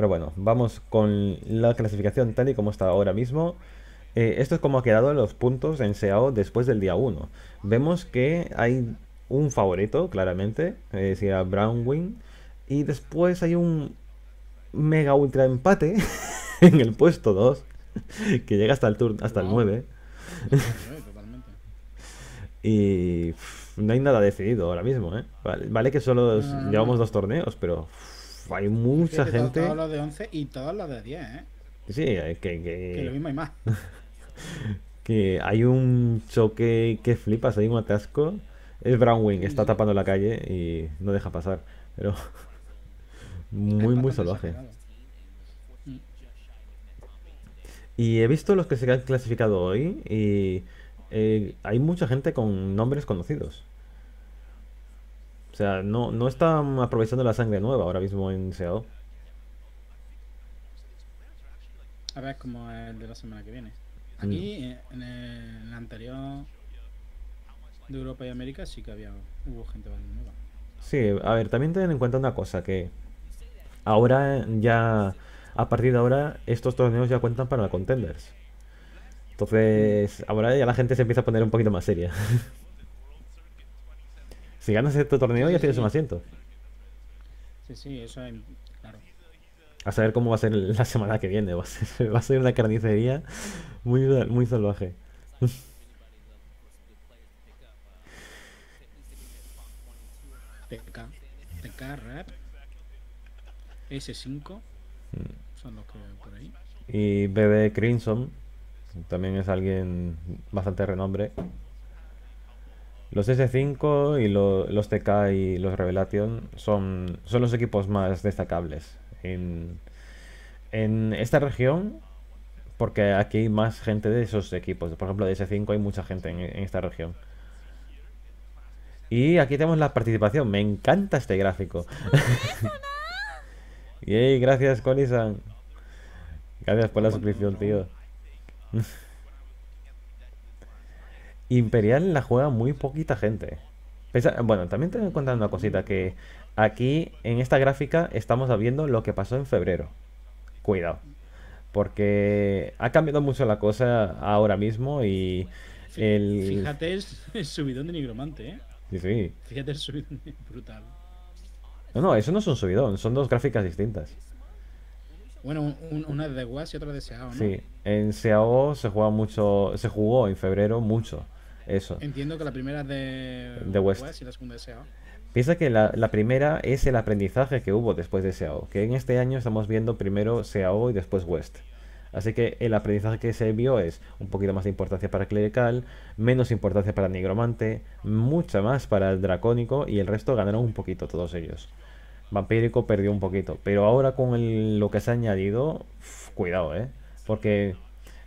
Pero bueno, vamos con la clasificación tal y como está ahora mismo. Eh, esto es como ha quedado los puntos en SEAO después del día 1. Vemos que hay un favorito, claramente, eh, sería Brown Wing. Y después hay un mega ultra empate en el puesto 2, que llega hasta el, turno hasta el 9. y no hay nada decidido ahora mismo, ¿eh? Vale, que solo llevamos dos torneos, pero hay mucha gente. Todos los de 11 y todos los de 10, ¿eh? Sí, que, que... que lo mismo hay más. que hay un choque que flipas, hay un atasco. Es Brownwing, está tapando la calle y no deja pasar. Pero muy, muy salvaje. Y he visto los que se han clasificado hoy y eh, hay mucha gente con nombres conocidos. O sea, no, no están aprovechando la sangre nueva ahora mismo en SEO. A ver cómo es el de la semana que viene. Aquí, mm. en, el, anterior de Europa y América, sí que había hubo gente nueva. Sí, a ver, también ten en cuenta una cosa, que ahora ya, a partir de ahora, estos torneos ya cuentan para la Contenders. Entonces, ahora ya la gente se empieza a poner un poquito más seria. si ganas este torneo, ya tienes un asiento. Sí, sí, eso es claro. A saber cómo va a ser la semana que viene. Va a ser, va a ser una carnicería muy, muy salvaje. PK, PK Rap, S5, son los que por ahí. Y BB Crimson, también es alguien bastante renombre. Los S5 y los TK y los Revelation son, son los equipos más destacables en, en esta región porque aquí hay más gente de esos equipos. Por ejemplo, de S5 hay mucha gente en, esta región. Y aquí tenemos la participación. Me encanta este gráfico. Yay, gracias, Colisan. Gracias por la suscripción, tío. Imperial la juega muy poquita gente. bueno, también tengo que contar una cosita, que aquí en esta gráfica estamos viendo lo que pasó en febrero. Cuidado. Porque ha cambiado mucho la cosa ahora mismo y el... Fíjate el, subidón de Nigromante, ¿eh? Sí, sí. Fíjate el subidón brutal. No, no, eso no es un subidón, son dos gráficas distintas. Bueno, una es de WES y otra de SEAO, ¿no? Sí, en SEAO se juega mucho, se jugó en febrero mucho, eso. Entiendo que la primera es de, de West. y la segunda de. Piensa que la, primera es el aprendizaje que hubo después de SEAO, que en este año estamos viendo primero SEAO y después West. Así que el aprendizaje que se vio es un poquito más de importancia para Clerical, menos importancia para Nigromante, mucha más para el Dracónico y el resto ganaron un poquito todos ellos. Vampírico perdió un poquito, pero ahora con lo que se ha añadido, cuidado, ¿eh? Porque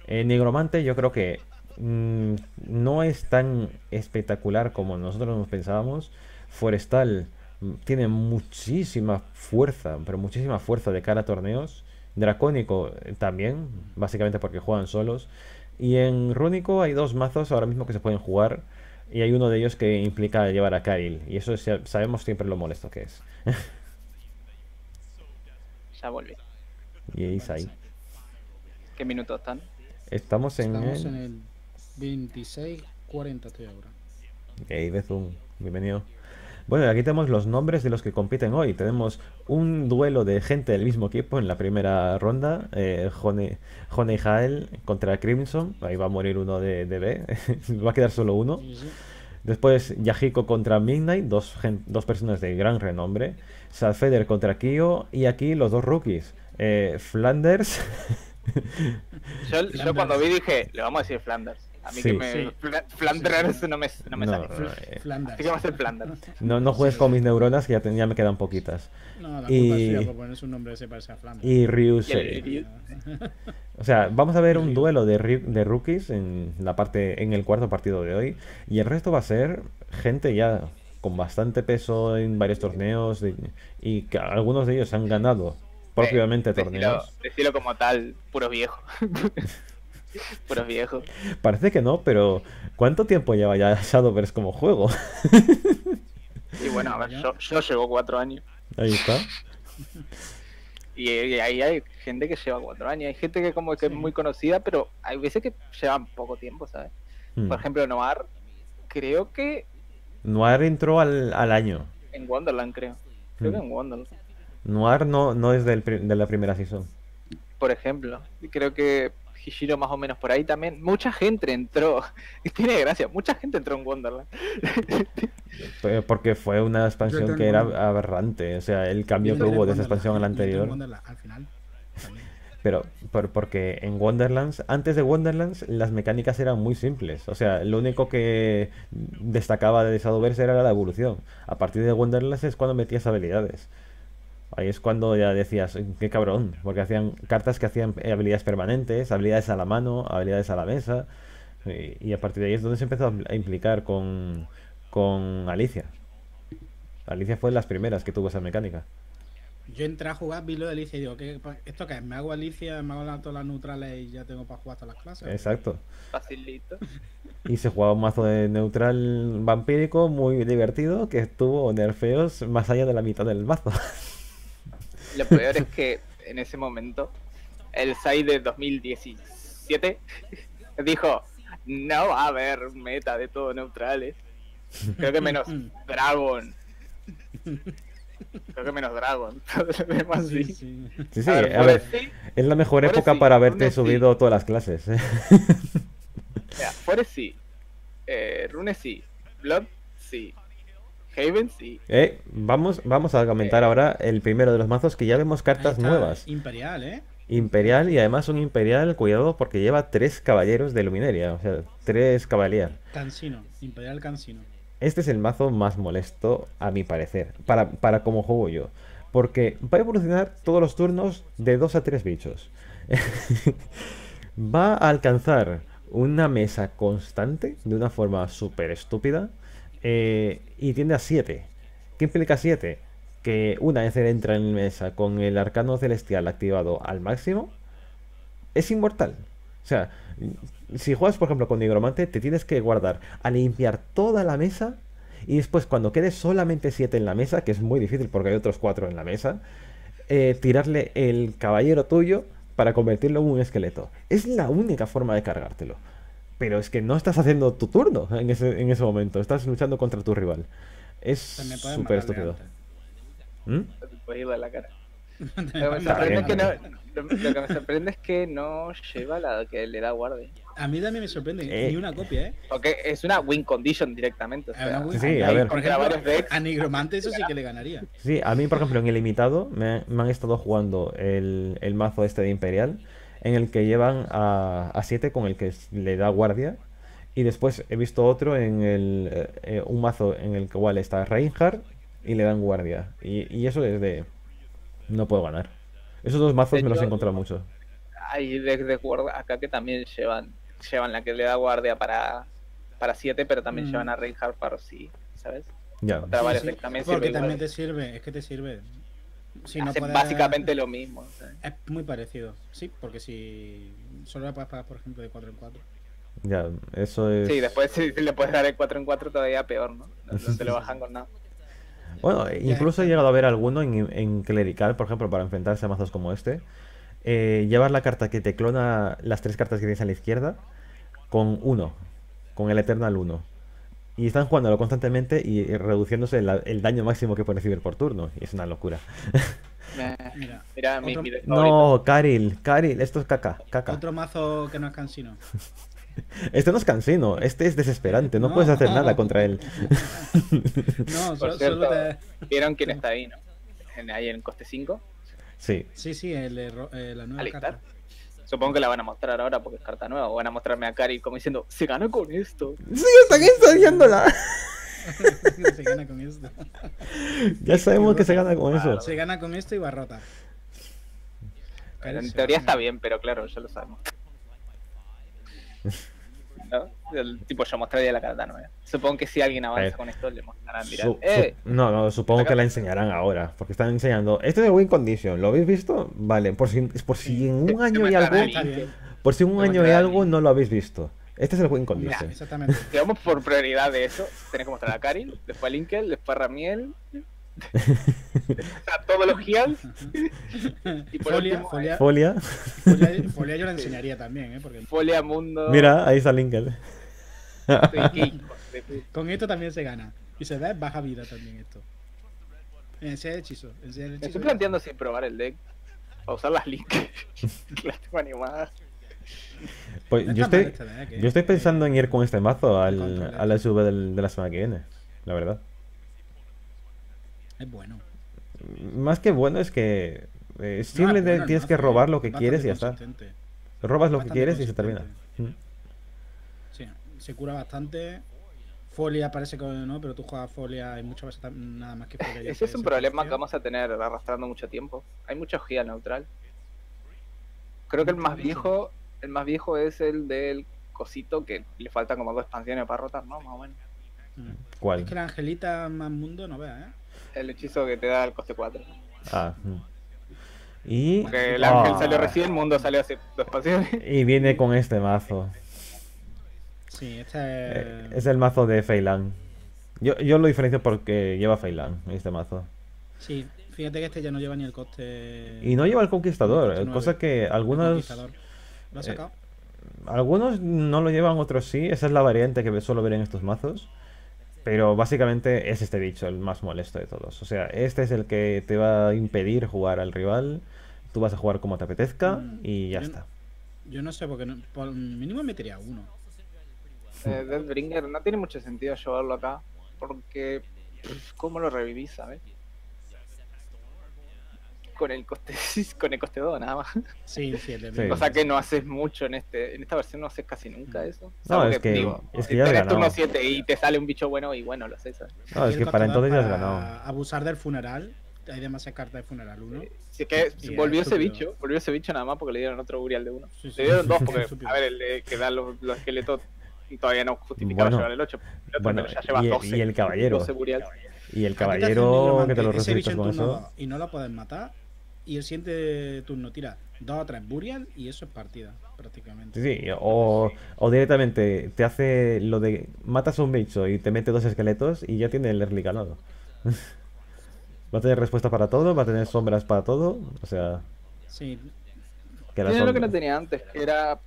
el Nigromante yo creo que mm, no es tan espectacular como nosotros nos pensábamos Forestal tiene muchísima fuerza, pero muchísima fuerza de cara a torneos. Dracónico eh, también, básicamente porque juegan solos. Y en Rúnico hay dos mazos ahora mismo que se pueden jugar. Y hay uno de ellos que implica llevar a Kail. Y eso sabemos siempre lo molesto que es. ya volví. Y ahí. ¿Qué minutos están? Estamos en Estamos en el 26-40 estoy ahora. Hey, Bezum, bienvenido. Bueno, aquí tenemos los nombres de los que compiten hoy. Tenemos un duelo de gente del mismo equipo en la primera ronda. Eh, Jone, Jone Jael contra Crimson. Ahí va a morir uno de, B. va a quedar solo uno. Después Yahiko contra Midnight, dos, dos personas de gran renombre. Salfeder contra Kyo. Y aquí los dos rookies. Eh, Flanders. yo, yo, cuando vi dije, le vamos a decir Flanders. A mí que me. Flanders no me, no me sale. Eh, Flanders. que va a ser Flanders. No, no juegues con mis neuronas, que ya, ya me quedan poquitas. No, la y... culpa por poner su nombre se parece a Flanders. Y Ryusei. O sea, vamos a ver un duelo de, de rookies en la parte en el cuarto partido de hoy. Y el resto va a ser gente ya con bastante peso en varios torneos. y que algunos de ellos han ganado propiamente torneos. Decirlo como tal, puro viejo. Puros viejos. Parece que no, pero ¿cuánto tiempo lleva ya Shadowverse como juego? y bueno, a ver, yo, yo llevo cuatro años. Ahí está. Y, ahí hay gente que lleva cuatro años, hay gente que como que es muy conocida, pero hay veces que llevan poco tiempo, ¿sabes? Hmm. Por ejemplo, Noir, creo que... Noir entró al, al año. En Wonderland, creo. Creo que hmm. en Wonderland. Noir no, no es del, de la primera season. Por ejemplo, creo que Hishiro más o menos por ahí también. Mucha gente entró, tiene gracia, mucha gente entró en Wonderland. Porque fue una expansión que era aberrante, o sea, el cambio que hubo de esa expansión a la anterior. Al final. Pero por, porque en Wonderlands, antes de Wonderlands, las mecánicas eran muy simples. O sea, lo único que destacaba de Shadowverse era la evolución. A partir de Wonderlands es cuando metías habilidades. Ahí es cuando ya decías, qué cabrón, porque hacían cartas que hacían habilidades permanentes, habilidades a la mano, habilidades a la mesa, y, a partir de ahí es donde se empezó a implicar con, con Alicia. Alicia fue de las primeras que tuvo esa mecánica. Yo entré a jugar, vi lo de Alicia y digo, ¿qué, ¿esto qué es? ¿Me hago Alicia, me hago todas las neutrales y ya tengo para jugar todas las clases? Exacto. Facilito. Y se jugaba un mazo de neutral vampírico muy divertido que estuvo nerfeos más allá de la mitad del mazo. Lo peor es que en ese momento, el SAI de 2017 dijo: No va a haber meta de todo neutrales. Creo que menos Dragon. Creo que menos Dragon. sí, sí. sí, a ver, es la mejor época para haberte subido todas las clases. ¿eh? Forest sí. Eh, Rune sí. Blood sí. Haven sí. Eh, vamos, vamos a comentar ahora el primero de los mazos que ya vemos cartas nuevas. Imperial, ¿eh? Imperial y además un Imperial, cuidado, porque lleva tres caballeros de Lumineria, o sea, tres caballeros. Cansino, Imperial Cansino. Este es el mazo más molesto, a mi parecer, para, para como juego yo. Porque va a evolucionar todos los turnos de dos a tres bichos. va a alcanzar una mesa constante de una forma súper estúpida eh, y tiende a 7. ¿Qué implica 7? Que una vez entra en mesa con el arcano celestial activado al máximo, es inmortal. O sea, si juegas por ejemplo con nigromante, te tienes que guardar a limpiar toda la mesa y después cuando quede solamente 7 en la mesa, que es muy difícil porque hay otros 4 en la mesa, eh, tirarle el caballero tuyo para convertirlo en un esqueleto. Es la única forma de cargártelo pero es que no estás haciendo tu turno en ese, en ese momento, estás luchando contra tu rival. Es súper estúpido. ¿Mm? la cara. Lo que, me sorprende es que no, lleva la que le da guardia. A mí también me sorprende, eh. ni una copia, ¿eh? Porque es una win condition directamente. sí, a ver. Por ejemplo, a Nigromante eso sí que le ganaría. Sí, a mí, por ejemplo, en el limitado me, han estado jugando el, el mazo este de Imperial en el que llevan a 7 con el que le da guardia. Y después he visto otro en el eh, eh, un mazo en el que igual está Reinhardt y le dan guardia. Y, eso es de... No puedo ganar. Esos dos mazos me los he encontrado mucho. Hay decks de guardia acá que también llevan llevan la que le da guardia para para 7, pero también mm. llevan a Reinhardt para sí, ¿sabes? Ya. también Porque también te sirve, es que te sirve básicamente lo mismo. Es muy parecido, sí, porque si solo la puedes pagar, por ejemplo, de 4 en 4. Ya, eso es. Sí, después si, le puedes dar el 4 en 4 todavía peor, ¿no? No, te lo bajan con nada. Bueno, incluso he llegado a ver alguno en, en clerical, por ejemplo, para enfrentarse a mazos como este. Eh, llevar la carta que te clona las tres cartas que tienes a la izquierda con 1, con el Eternal 1. Y están jugándolo constantemente y reduciéndose el, daño máximo que pueden recibir por turno. Y es una locura. mira, mira mi, No, Karil, Karil, esto es caca, caca. Otro mazo que no es cansino. Este no es cansino, este es desesperante, no, puedes hacer nada contra él. no, solo, te... ¿Vieron quién está ahí, no? Ahí en coste 5. Sí. Sí, sí, el, eh, la nueva carta. Supongo que la van a mostrar ahora porque es carta nueva. O van a mostrarme a Cari como diciendo, se gana con esto. Sí, están ensayándola. se gana con esto. ya sabemos que se gana con eso. Se gana con esto y va a rotar. En teoría está bien, pero claro, ya lo sabemos. El tipo yo mostraría la carta nueva. Supongo que si alguien avanza con esto le mostrarán. Eh, no, no, supongo que la enseñarán ahora. Porque están enseñando. Este es de Win Condition. ¿Lo habéis visto? Vale, por si, por si en un año hay algo. Por si en un año hay algo, no lo habéis visto. Este es el Win Condition. exactamente. Si vamos por prioridad de eso, tenés que mostrar a Karin, después a Linkel, después a Ramiel sea, todos los y por Folia, último, folia, Folia. folia, folia yo la enseñaría también, ¿eh? Porque Folia Mundo. Mira, ahí de puta. con esto también se gana. Y se ve baja vida también esto. Enseña el hechizo. Enseña el Me hechizo. estoy planteando si probar el deck. Para usar las links. las tengo animadas. Pues yo estoy, ¿eh? yo estoy pensando en ir con este mazo al, a la SV del- de la semana que viene, la verdad. Es bueno. Más que bueno es que eh, No, bueno el tienes que robar lo que quieres y ya está. Robas lo que quieres y se termina. Sí, se cura bastante. Folia parece que no, pero tú juegas Folia y muchas veces tam- nada más que Folia. ya Ese es un problema que vamos a tener arrastrando mucho tiempo. Hay mucho GIA neutral. Creo que el más viejo, el más viejo es el del cosito que le faltan como dos expansiones para rotar, ¿no? Más o menos. Mm. ¿Cuál? Es que la Angelita más mundo no veas, ¿eh? El hechizo que te da el coste 4. Ah. mm. Y, Porque el ángel Ah. salió recién, el mundo salió hace dos expansiones. y viene con este mazo. Sí, este Eh, es... Es el mazo de Feilan. Yo, yo lo diferencio porque lleva Feilan, este mazo. Sí, fíjate que este ya no lleva ni el coste... Y no lleva el Conquistador, nueve. cosa que el algunos, conquistador. ¿Lo has eh, sacado? algunos no lo llevan, otros sí. Esa es la variante que suelo ver en estos mazos. Pero básicamente es este bicho el más molesto de todos. O sea, este es el que te va a impedir jugar al rival. Tú vas a jugar como te apetezca Mm, y ya yo- está. Yo no sé, porque no, por mínimo metería uno. Eh, Deathbringer no tiene mucho sentido llevarlo acá. Porque, pff, ¿cómo lo revivís, sabes? Con el coste con el coste 2 nada más. Sí, sí, el Sí. O sea que no haces mucho en este en esta versión, no haces casi nunca eso. No, es que- es que si ya tenés turno ganado. 7 y te sale un bicho bueno y bueno, lo haces. No, es que para entonces ya has ganado. Abusar del funeral. Hay demasiadas cartas de funeral, uno. Si es que Y volvió es ese estúpido. bicho, volvió ese bicho nada más porque le dieron otro Burial de uno. Sí, sí. Le dieron dos porque, a ver, el de que da los, los esqueletos todavía no justificaba Bueno, llevar el 8. El otro bueno, pero ya lleva y- 12. y el caballero. 12 Burial. Y el caballero que te lo en con eso. Y no lo puedes matar. Y el siguiente turno tira 2 o 3 Burial y eso es partida, prácticamente. Sí, o, o directamente te hace lo de matas a un bicho y te mete dos esqueletos y ya tiene el early ganado. va a tener respuesta para todo, va a tener sombras para todo, o sea, Sí, que Tiene lo que no tenía antes, que era.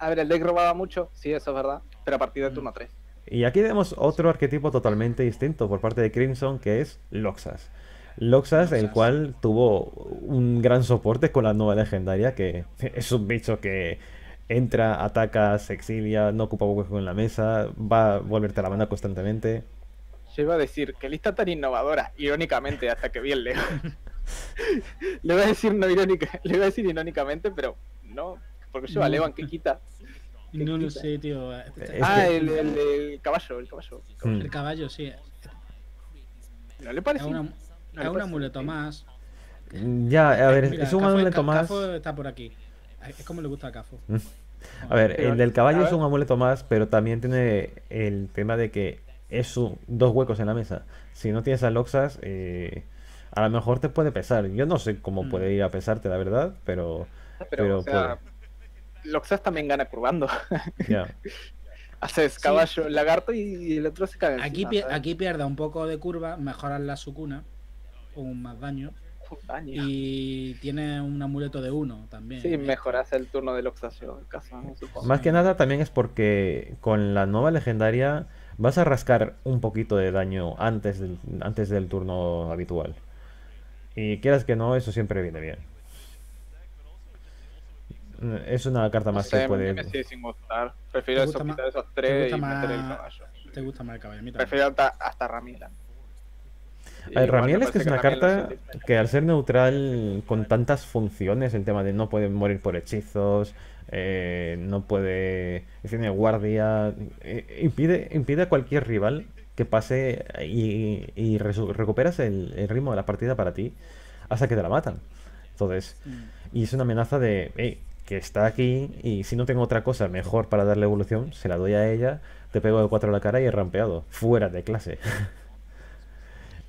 A ver, el deck robaba mucho, sí, eso es verdad. Pero a partir de turno 3. Y aquí tenemos otro arquetipo totalmente distinto por parte de Crimson, que es Loxas. Loxas, el cual tuvo un gran soporte con la nueva legendaria, que es un bicho que entra, ataca, se exilia, no ocupa hueco en la mesa, va a volverte a la mano constantemente. Yo iba a decir, que lista tan innovadora, irónicamente, hasta que vi el Leo. le iba a decir no irónica, le iba a decir irónicamente, pero no, porque lleva No. Levan que quita. ¿Qué no lo sé, tío. Es ah, que- el, el, el caballo, el caballo. Mm. El caballo, sí. ¿No le parece? una- es un amuleto más. Ya, a ver, Mira, es un Cafo- amuleto más. Cafo está por aquí. Es como le gusta a Cafo. A ver, Pero, el del caballo es ver. un amuleto más, pero también tiene el tema de que es un- dos huecos en la mesa. Si no tienes a Loxas, eh, a lo mejor te puede pesar. Yo no sé cómo Mm. puede ir a pesarte, la verdad, pero, Pero, pero o sea, Loxas también gana curvando. Haces Sí. caballo, lagarto y el otro se caga Aquí, encima, pi- ¿sabes? aquí pierde un poco de curva, mejoras la sucuna, un más daño. Un daño. Y tiene un amuleto de uno también. Sí, mejoras el turno de caso, ¿no? Más que nada también es porque con la nueva legendaria vas a rascar un poquito de daño antes del, antes del turno habitual. Y quieras que no, eso siempre viene bien. Es una carta No más sé, que puede... me sigue sin gustar. Prefiero ¿Te eso, más- quitar esos te tres gusta y meter el más- caballo. Te gusta más el caballo. a mí también. Prefiero hasta, hasta Ramiel. Es que es una carta que al ser neutral con tantas funciones, el tema de no puede morir por hechizos, eh, no puede... Tiene guardia, eh, impide, impide a cualquier rival que pase y, recuperas el, el ritmo de la partida para ti hasta que te la matan. Entonces, Mm. y es una amenaza de, "Ey, que está aquí y si no tengo otra cosa mejor para darle evolución, se la doy a ella, te pego de cuatro a la cara y he rampeado, fuera de clase.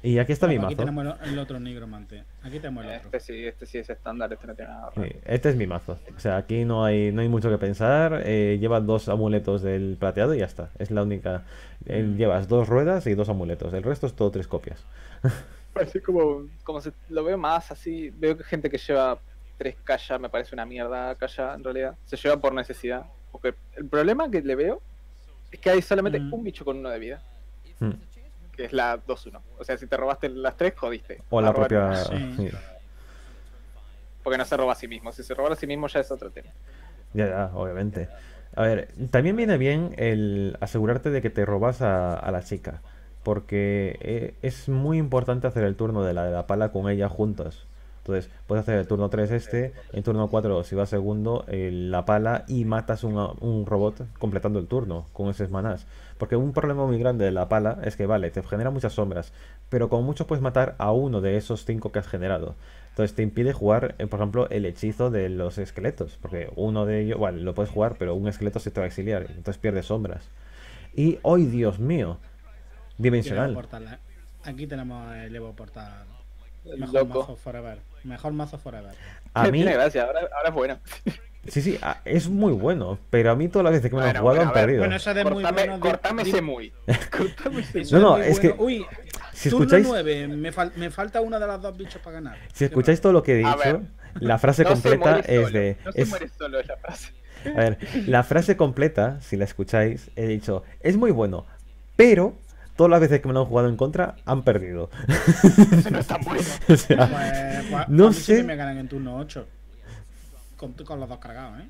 y aquí está mi Bueno, aquí mazo. tenemos el, el otro nigromante. Aquí tenemos el otro. Este sí, este sí es estándar, este no tiene nada. Sí, este es mi mazo. O sea, aquí no hay, no hay mucho que pensar. eh, lleva dos amuletos del plateado y ya está. Es la única. eh, Mm. llevas dos ruedas y dos amuletos. El resto es todo tres copias. Parece como, como se lo veo más así. Veo que gente que lleva 3K ya me parece una mierda ya en realidad. Se lleva por necesidad. Porque el problema que le veo es que hay solamente Mm. un bicho con uno de vida, Hmm. Que es la 2-1. O sea, si te robaste las tres, jodiste. O la propia. una, Sí. sí. Porque no se roba a sí mismo. Si se roba a sí mismo ya es otro tema. Ya, ya, obviamente. A ver, también viene bien el asegurarte de que te robas a, a la chica. Porque eh, es muy importante hacer el turno de la de la pala con ella juntos. Entonces, puedes hacer el turno 3 este, en turno 4 si vas segundo, eh, la pala y matas un, un robot completando el turno con esos manás. Porque un problema muy grande de la pala es que, vale, te genera muchas sombras, pero como mucho puedes matar a uno de esos cinco que has generado. Entonces te impide jugar, eh, por ejemplo, el hechizo de los esqueletos. Porque uno de ellos, bueno, lo puedes jugar, pero un esqueleto se te va a exiliar. Entonces pierdes sombras. Y, ¡ay, Dios mío! Dimensional. ¿eh? Aquí tenemos el Evo Portal. El Mejor mazo loco. forever. Mejor mazo forever. A mí, Tiene gracia, ahora, ahora es bueno. sí, sí, a- es muy bueno. Pero a mí todas las veces que me lo han Bueno, jugado bueno, han ver, perdido. Bueno, eso de muy Cortame, bueno. cortame ese muy. Cortame ese eso No, no, muy es que- bueno. Uy, Si escucháis, 9. Me, fal- me falta una de las dos bichos para ganar. si escucháis todo lo que he dicho, la frase No completa es solo, de. No se es- muere solo esa frase. A ver, la frase completa, si la escucháis, he dicho, es muy bueno, pero todas las veces que me lo han jugado en contra, han perdido. Eso no es tan bueno. O sea, Pues, pues, No mí sí sé. me ganan en turno 8. Con, con los dos cargados, ¿eh?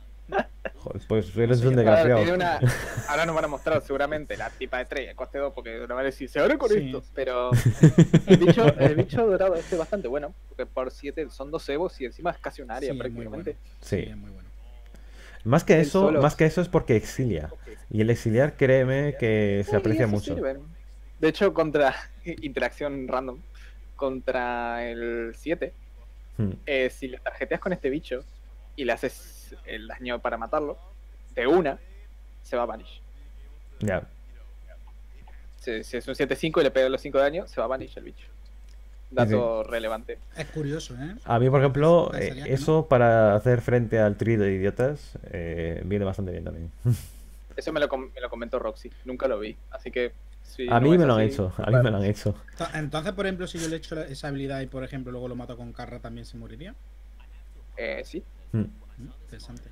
joder, pues eres un desgraciado. una- ahora nos van a mostrar seguramente la tipa de 3, el coste 2, porque nos van a decir, se abre con Sí. esto. Pero el bicho, el bicho dorado este es bastante bueno, porque por 7 son dos evos y encima es casi un área Sí, es muy prácticamente. bueno. Sí. es muy bueno. Más que El eso, solo- más que eso es porque exilia. Y el exiliar, créeme que se aprecia mucho. De hecho, contra interacción random, contra el 7, Hmm. eh, si le tarjeteas con este bicho y le haces el daño para matarlo, de una, se va a vanish. Ya. Si, si es un 7-5 y le pega los 5 de daño, se va a vanish el bicho. Dato relevante. Es curioso, ¿eh? A mí, por ejemplo, Pensaría eh, no. eso para hacer frente al trío de idiotas eh, viene bastante bien también. Eso me lo, com- me lo comentó Roxy. Nunca lo vi. Así que. A mí es me lo han hecho, a mí me lo han hecho. To- Entonces, por ejemplo, si yo le echo la- esa habilidad y, por ejemplo, luego lo mato con Carra, ¿también se moriría? Eh, sí, Hmm. Mm, Interesante.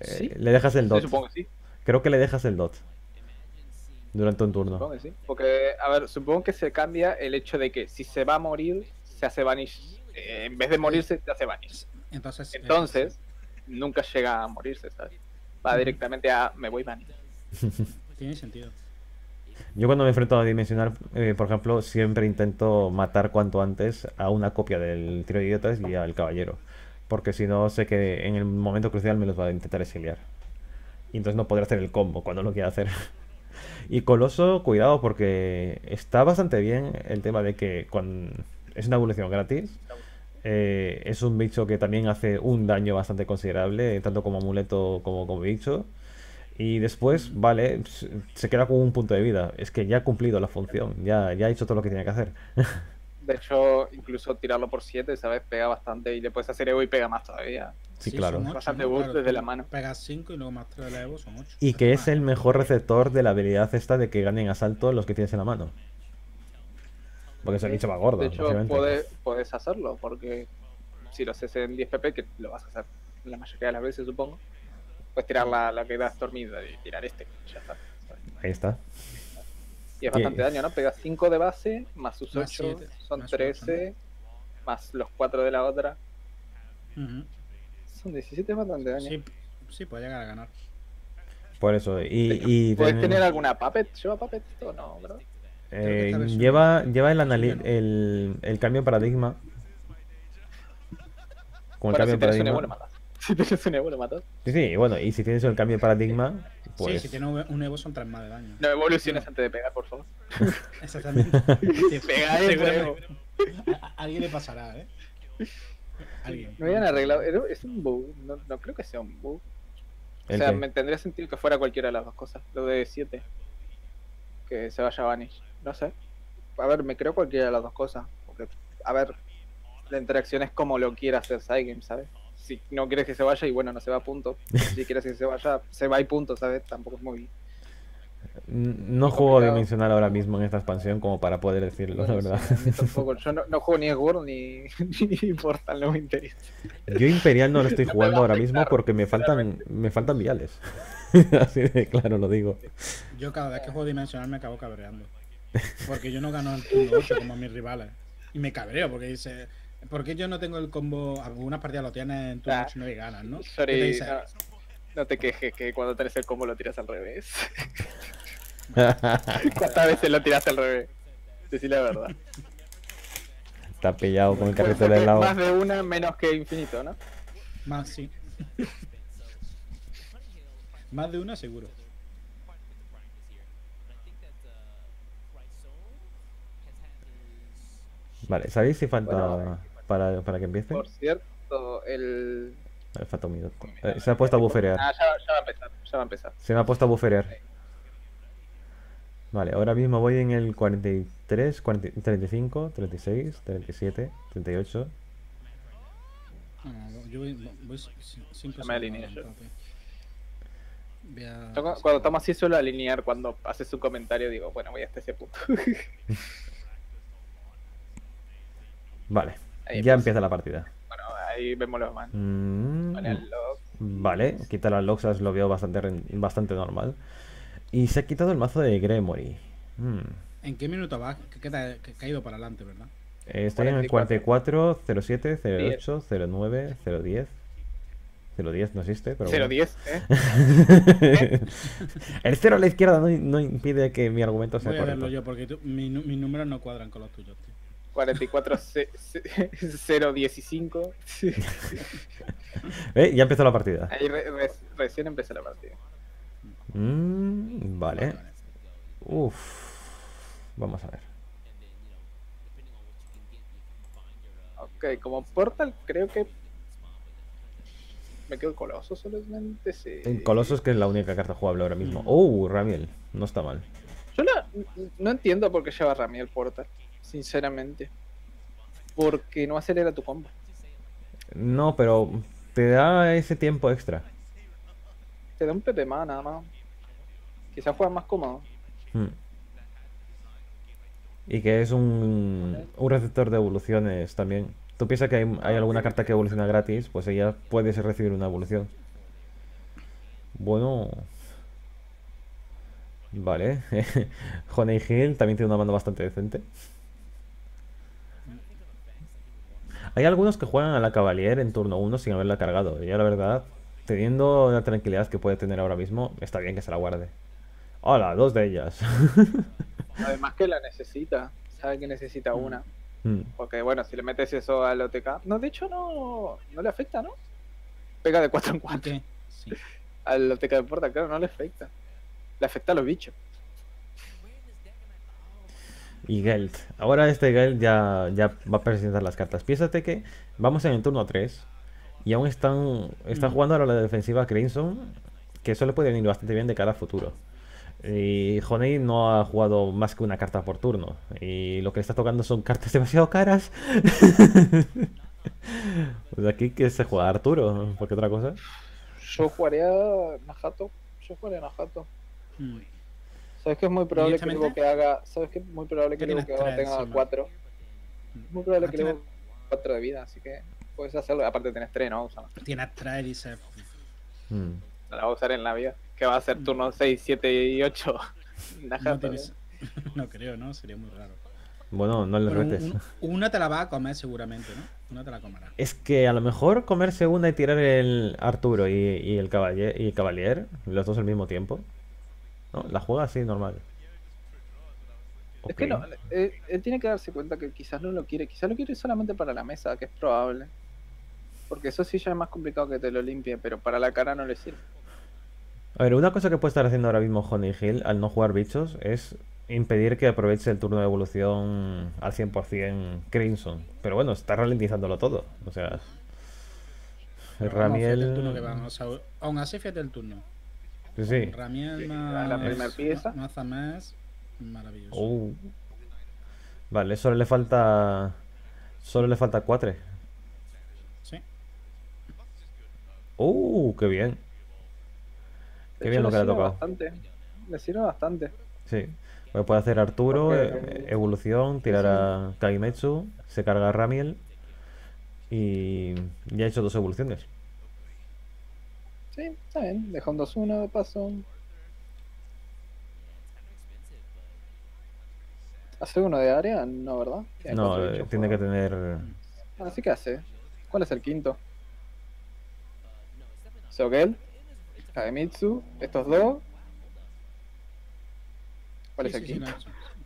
Eh, Sí. Le dejas el sí, dot. supongo que sí. Creo que le dejas el dot. Durante un turno. Supongo que sí. Porque, a ver, supongo que se cambia el hecho de que si se va a morir, se hace vanish. Eh, en vez de morirse, se hace vanish. Entonces, eh, Entonces, nunca llega a morirse, ¿sabes? Va directamente a me voy vanish. tiene sentido. Yo cuando me enfrento a Dimensional, eh, por ejemplo, siempre intento matar cuanto antes a una copia del trío de idiotas y al caballero. Porque si no, sé que en el momento crucial me los va a intentar exiliar. Y entonces no podré hacer el combo cuando lo quiera hacer. Y Coloso, cuidado, porque está bastante bien el tema de que es una evolución gratis. eh, es un bicho que también hace un daño bastante considerable, tanto como amuleto como como bicho. Y después, vale, se- se queda con un punto de vida. Es que ya ha cumplido la función, ya, ya ha hecho todo lo que tenía que hacer. De hecho, incluso tirarlo por 7, ¿sabes? Pega bastante y le puedes hacer Evo y pega más todavía. Sí, claro. ocho, Bastante ¿no? Claro, desde la mano. Pegas 5 y luego más 3 de Evo son 8. Y que es el mejor receptor de la habilidad esta de que ganen asalto los que tienes en la mano. Porque es el bicho más gordo, De hecho, puedes, puedes hacerlo, porque si lo haces en 10 pp, que lo vas a hacer la mayoría de las veces, supongo, puedes tirar la, la que da dormida y tirar este. Ya está. Ahí está. Y es bastante daño, ¿no? Pegas 5 de base, más sus Más 8, siete, son más ocho, 13, más los 4 de la otra. Ujú. Son 17 es bastante daño. Sí, sí, puede llegar a ganar. Por eso. Y, y ¿Puedes ten- tener alguna puppet? ¿Lleva puppet o no, verdad? Eh, lleva, lleva el, el, el cambio de paradigma. Con el Bueno, cambio si de paradigma. Si tienes un Evo, lo matas. Sí, sí, bueno, y si tienes el cambio de paradigma, pues. Sí, si tiene un Evo son 3 más de daño. No evoluciones antes de pegar, por favor. Exactamente. Sí, Pega ese Evo. A, alguien le pasará, ¿eh? Alguien. No habían arreglado. Es un bug. No, no creo que sea un bug. O ¿El sea, qué? me tendría sentido que fuera cualquiera de las dos cosas. Lo de 7. Que se vaya a Vanish. No sé. A ver, me creo cualquiera de las dos cosas. Porque, a ver, la interacción es como lo quiera hacer Sidegame, ¿sabes? Si no quieres que se vaya, y bueno, no se va a punto. Si quieres que se vaya, se va y punto, ¿sabes? Tampoco es muy. No juego dimensional ahora mismo en esta expansión como para poder decirlo, la verdad. sí, tampoco. Yo no, no juego ni Sword ni, ni Portal, no me interesa. Yo Imperial no lo estoy jugando ahora mismo porque me faltan, me faltan viales. Así de claro lo digo. Yo cada vez que juego dimensional me acabo cabreando. Porque yo no gano el turno 8 como mis rivales. Y me cabreo porque dice. ¿Por qué yo no tengo el combo? Algunas partidas lo tienes en turno Ah, 8 y 9 y ganas, ¿no? Sorry, no, no te quejes que cuando tenés el combo lo tiras al revés. ¿Cuántas veces lo tiraste al revés? Decí la verdad. Está pillado con el carrito del helado. Más de una menos que infinito, ¿no? Más, sí. Más de una seguro. Vale, ¿sabéis si falta Bueno. Para, para que empiece? Por cierto, el. Vale, falta un minuto. Eh, se ha puesto a buferear. Ah, ya, ya va a empezar, ya va a empezar. Se me ha puesto a buferear. Vale, ahora mismo voy en el 43, 40 35, 36, 37, 38. No, yo voy, voy 5 Ya me alineé yo. A... Cuando tomo así suelo alinear cuando haces un comentario digo, bueno, voy hasta ese punto. Vale, Ahí ya empieza. empieza la partida. bueno, ahí vemos los man. Mm, Pone el log. Vale, quitar las loxas lo veo bastante, bastante normal. Y se ha quitado el mazo de Gremory. Mm. ¿En qué minuto vas? Que, que te ha que- ha ido para adelante, ¿verdad? Eh, Estoy en el 44, 07, 08, 09, 010. 010 no existe, pero. bueno. 0-10, ¿eh? el 0 a la izquierda no, no impide que mi argumento sea Voy a verlo correcto. yo porque tú- mi mis números no cuadran con los tuyos, tío. 44 c- c- 015. Eh, ya empezó la partida. Ahí re- re- recién empezó la partida. Mm, vale. Uf. Vamos a ver. Ok, como Portal creo que me quedo coloso solamente. Sí. El Colossus que es la única carta jugable ahora mismo. Oh, Ramiel. No está mal. Yo no entiendo por qué lleva Ramiel Portal, sinceramente. Porque no acelera tu combo. No, pero te da ese tiempo extra. Te da un PP más nada más. Quizás juegas más cómodo. Mm. Y que es un, un receptor de evoluciones también. Tú piensas que hay, hay alguna carta que evoluciona gratis, pues ella puede recibir una evolución. Bueno. Vale. Honey Hill también tiene una mano bastante decente. Hay algunos que juegan a la Cavalier en turno 1 sin haberla cargado. Y yo la verdad, teniendo la tranquilidad que puede tener ahora mismo, está bien que se la guarde. Hola, dos de ellas. Además que la necesita. Sabe que necesita Mm. una. Mm. Porque bueno, si le metes eso al OTK. No, de hecho no, no le afecta, ¿no? Pega de 4 en 4. ¿Qué? Sí. Al OTK de Portal, claro, no le afecta. Le afecta a los bichos. Y Geld. Ahora este Geld ya, ya va a presentar las cartas. Piénsate que vamos en el turno 3 y aún están, está Mm. jugando ahora la defensiva Crimson, que eso le puede venir bastante bien de cara a futuro. Y Honey no ha jugado más que una carta por turno. Y lo que le está tocando son cartas demasiado caras. pues aquí que se juega Arturo, porque otra cosa. Yo jugaría Najato. Yo jugaría Najato. Mm. ¿Sabes que es muy probable que luego que haga. ¿Sabes que es muy probable que ¿Qué luego que tienes haga tres tenga encima? 4? Muy probable Ah, que tiene- luego 4 de vida, así que puedes hacerlo. Aparte tenés 3, ¿no? Tienes tres y dices. Mm. No la va a usar en la vida. Que va a ser turno 6, 7 y 8. No, tienes... no creo, ¿no? Sería muy raro. Bueno, no le un- retes. un- una te la va a comer seguramente, ¿no? Una te la comerá. Es que a lo mejor comerse una y tirar el Arturo y, y el Cavalier, y Cavalier, los dos al mismo tiempo. ¿No? La juega así normal. Es que Ok. no, él, él tiene que darse cuenta que quizás no lo quiere, quizás lo quiere solamente para la mesa, que es probable. Porque eso sí ya es más complicado que te lo limpie, pero para la cara no le sirve. A ver, una cosa que puede estar haciendo ahora mismo Honey Hill al no jugar bichos es impedir que aproveche el turno de evolución al 100% Crimson. Pero bueno, está ralentizándolo todo. O sea, que Ramiel. aún así, fíjate el turno. Sí, sí. Ramiel más. la primera pieza. Más más. Maravilloso. Oh. Vale, solo le falta. Solo le falta 4. Sí. Uh, qué bien. De Qué bien hecho, lo que le ha sirve tocado. Bastante. le sirve bastante. Sí. Pues puede hacer Arturo, Porque- eh, evolución, tirar a Kaimetsu, se carga a Ramiel y ya ha hecho dos evoluciones. Sí, está bien. Deja un 2-1 de paso. ¿Hace uno de área? No, ¿verdad? No, eh, tiene que tener... Así que hace. ¿Cuál es el quinto? Sogel, Kagemitsu, estos dos. ¿Cuál es el quinto?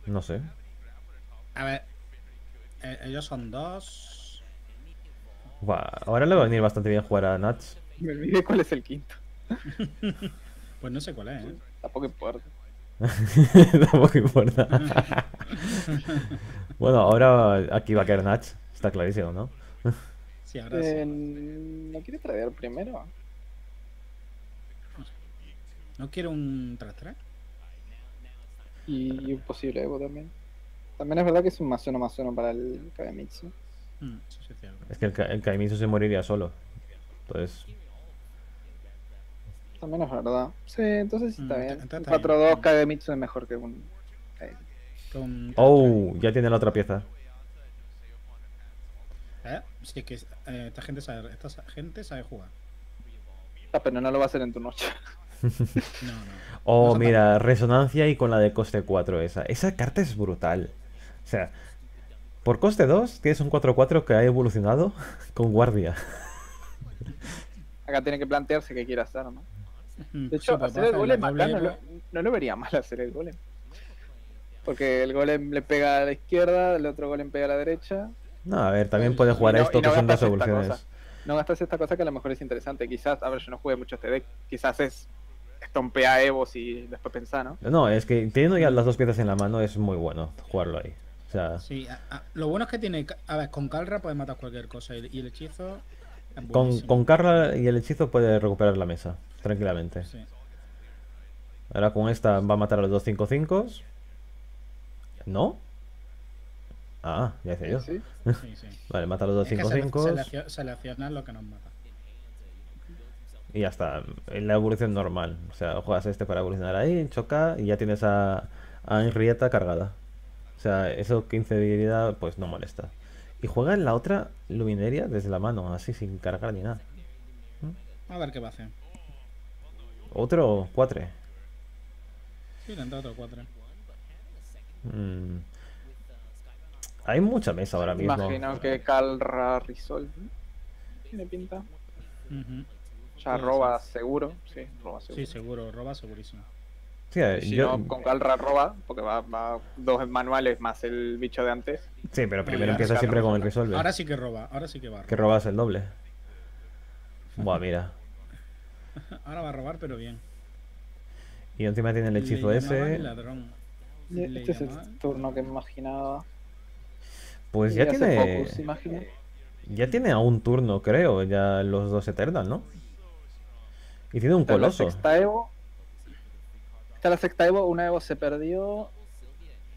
No sé. A ver, eh, ellos son dos. Buah, ahora le va a venir bastante bien jugar a Nats. Me olvidé cuál es el quinto. Pues no sé cuál es, ¿eh? Tampoco importa. Tampoco importa. bueno, ahora aquí va a caer Nats, está clarísimo, ¿no? Sí, ahora Eh, sí. ¿No quiere traer primero? ¿No quiero un 3-3? Y un posible Evo también. También es verdad que es un más uno más uno para el Kagemitsu. Mm, sí, sí, es que el, el Kaimitsu se moriría solo. Entonces, También es verdad. Sí, entonces sí está Mm, bien. entonces Un está bien. 4-2 Mm. Kagemitsu es mejor que un. Kagemitsu. Con 3-3. oh, ya tiene la otra pieza. ¿Eh? Sí, que eh, esta, gente sabe, esta gente sabe jugar. Ah, pero no lo va a hacer en tu noche. No, no. Oh, mira, resonancia y con la de coste 4 esa. Esa carta es brutal. O sea, por coste 2 tienes un 4-4 que ha evolucionado con guardia. Acá tiene que plantearse qué quiere hacer, ¿no? Mm, De hecho, hacer el golem acá no lo, no lo vería mal hacer el golem. Porque el golem le pega a la izquierda, el otro golem pega a la derecha. No, a ver, también Y puede jugar a esto no que son dos gastas esta evoluciones. cosa. No gastas esta cosa que a lo mejor es interesante. Quizás, a ver, yo no jugué mucho este deck. Quizás es estompea Evos y después pensá, ¿no? No, es que teniendo ya las dos piezas en la mano es muy bueno jugarlo ahí. O sea, Sí, a- a- lo bueno es que tiene. A ver, con Calra puedes matar cualquier cosa y, y el hechizo. con, con Carla y el hechizo puede recuperar la mesa, tranquilamente. Sí. Ahora con esta va a matar a los dos 5-5. ¿No? Ah, ya decía yo. Sí. Vale, mata a los dos Es que sele- 5-5 selecio- seleccionar lo que nos mata. y ya está. En la evolución normal. O sea, juegas este para evolucionar ahí, choca y ya tienes a, a Henrietta cargada. O sea, eso 15 de debilidad, pues no molesta. Y juega en la otra luminaria desde la mano, así sin cargar ni nada. A ver qué va a hacer. Otro 4. Sí, le entra otro 4. Mm. Hay mucha mesa ahora mismo. Imagino que Calra Resolve. Tiene pinta. Ya Puede roba seguro. Sí, roba seguro. Sí, seguro, roba segurísimo. Sí, eh, Si yo- no, con Calra roba, porque va, va dos manuales más el bicho de antes. sí, pero primero ya, empieza ya, siempre con el no. resolve. Ahora sí que roba, ahora sí que va. Que robas el doble. Buah, mira. Ahora va a robar, pero bien. Y encima tiene el hechizo Le ese. llamaban ladrón. Le Este es el turno que me imaginaba. Pues Y ya tiene. Focus. Ya tiene a un turno, creo, ya los dos Eternal, ¿no? Y tiene un Está la coloso. sexta Evo. Está la sexta Evo, una Evo se perdió.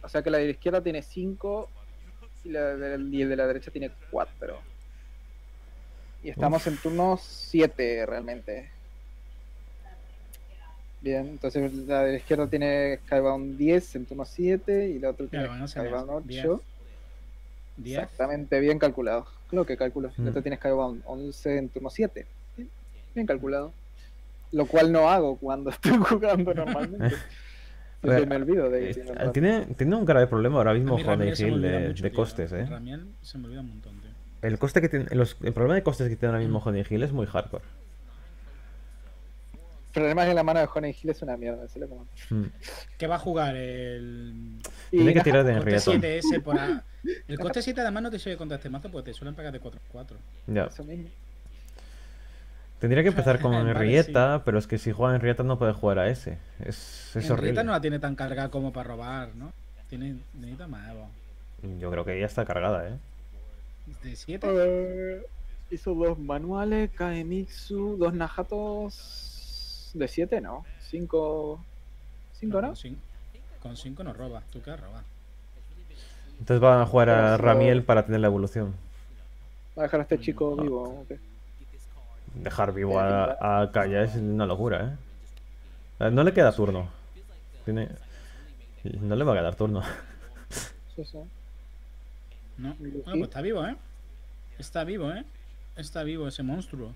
O sea que la de la izquierda tiene 5 y, la de- y el de la derecha tiene 4. Y estamos en turno 7 realmente. Bien, entonces la de la izquierda tiene Skybound 10 en turno 7 y la otra tiene Claro, Skybound hace. 8. 10. Exactamente, bien calculado. Creo que calculo. Mm. La otra tiene Skybound 11 en turno 7. Bien, bien calculado. Lo cual no hago cuando estoy jugando normalmente. Ver, me olvido de el tiene, tiene un grave problema ahora mismo me Hill de, mucho, de tío. costes, ¿eh? Ramiel se me olvida un montón, tío. El coste que tiene, los- el problema de costes que tiene ahora mismo Honey Hill es muy hardcore. El problema es que la mano de Honey Hill es una mierda. se lo como- Mm. ¿Qué va a jugar? El. Y Tiene que tirar de. 7 ese por A. El coste 7 además no te sirve contra este mazo porque te suelen pegar de 4-4. Ya. Eso mismo. Tendría que empezar con Vale, Henrietta, pero es que si juega Henrietta no puede jugar a ese. Es, es Henrietta horrible. no la tiene tan cargada como para robar, ¿no? Tiene, necesita más Evo. Yo creo que ya está cargada, ¿eh? De 7. Eh, hizo dos manuales, Kaemitsu, dos Najatos. De 7, no. 5. 5, ¿no? Con 5 no roba. ¿Tú qué robas? Entonces va a jugar a. Ramiel para tener la evolución. Va a dejar a este chico Ah. vivo. Dejar vivo a, a Kaya es una locura, ¿eh? Eh, No le queda turno. Tiene... No le va a quedar turno. Sí, sí. No. Pues está vivo, ¿eh? Está vivo, ¿eh? Está vivo ese monstruo.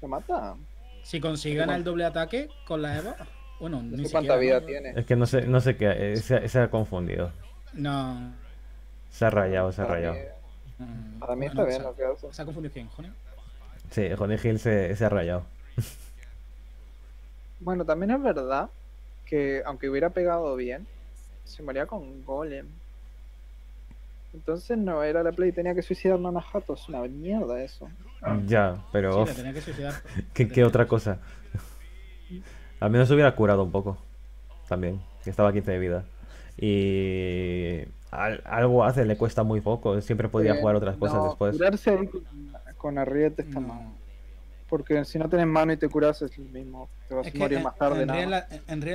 Se mata. Si consiguen el doble ataque con la Eva. Bueno, No ni sé cuánta siquiera, vida ¿no? tiene. Es que no sé, no sé qué. Se, se ha confundido. No. Se ha rayado, se ha Para rayado. mí, mm, para mí está bueno, bien se- lo que hace. ¿Se ha confundido quién, Johnny? Sí, Johnny Hill se, se ha rayado. Bueno, también es verdad que aunque hubiera pegado bien, se moría con Golem. Entonces no era la play, tenía que suicidar a. Es una mierda eso. Ya, pero. Sí, tenía que suicidar. ¿Qué, qué otra cosa? Al menos se hubiera curado un poco. También. Que estaba a 15 de vida. Y. al- algo hace, le cuesta muy poco. Siempre podía Eh, jugar otras cosas no, después. Curarse ahí con, con Arriete está No. mal. Porque si no tienes mano y te curas es lo mismo. Te vas Es a morir más tarde. en más. la,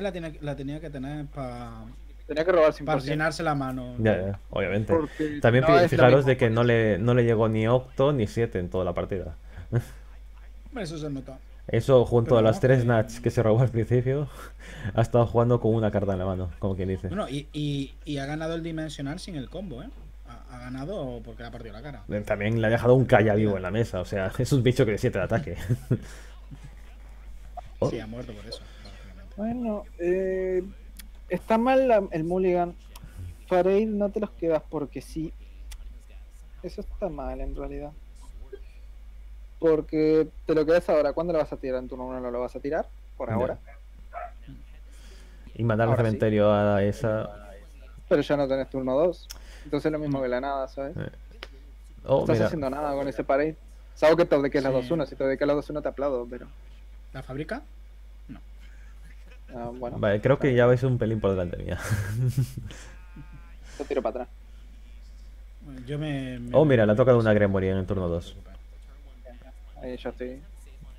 la tenía, la tenía que tener para Tenía que robar sin para llenarse la mano. Ya, ya, obviamente. Porque También no fijaros de que no le, no le llegó ni Octo ni 7 en toda la partida. Hombre, Eso se nota. Eso junto Pero a las no, tres que- Nats que se robó al principio, ha estado jugando con una carta en la mano, como quien dice. Bueno, y, y, y ha ganado el dimensional sin el combo, ¿eh? Ha, ha ganado porque le ha partido la cara. También le ha dejado un calla vivo en la mesa, o sea, es un bicho que de 7 de ataque. Oh. Sí, ha muerto por eso. básicamente. Bueno, eh, está mal la- el mulligan. Para ir no te los quedas porque sí. Eso está mal en realidad. Porque te lo quedas ahora. ¿Cuándo lo vas a tirar? ¿En turno 1 no lo vas a tirar? Por ahora. Y mandar al sí. cementerio a esa. Pero ya no tenés turno 2. Entonces es lo mismo que la nada, ¿sabes? Eh. Oh, Estás mira. haciendo nada con ese parade. Salvo que te la Sí. 2-1. Si te deques la 2-1 te aplaudo, pero. ¿La fábrica? Ah, bueno, Vale, creo que ya vais un pelín por delante mía. te tiro para atrás. Yo me, me- Oh, mira, le ha tocado una Gremory en el turno 2. Ahí ya estoy.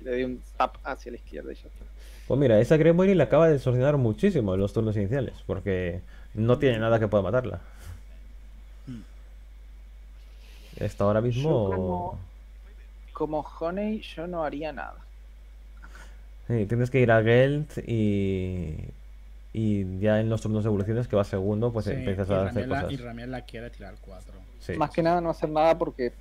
Le di un tap hacia la izquierda y ya está. Pues mira, esa Gremory le acaba de solucionar muchísimo en los turnos iniciales, porque no tiene nada que pueda matarla. Mm. Está ahora mismo. Yo como, como Honey, yo no haría nada. Sí, tienes que ir a Geld y. Y ya en los turnos de evoluciones, que va segundo, pues Sí, empiezas a hacer cosas. Y Ramiel la quiere tirar 4. Sí. Más que nada no hacer nada porque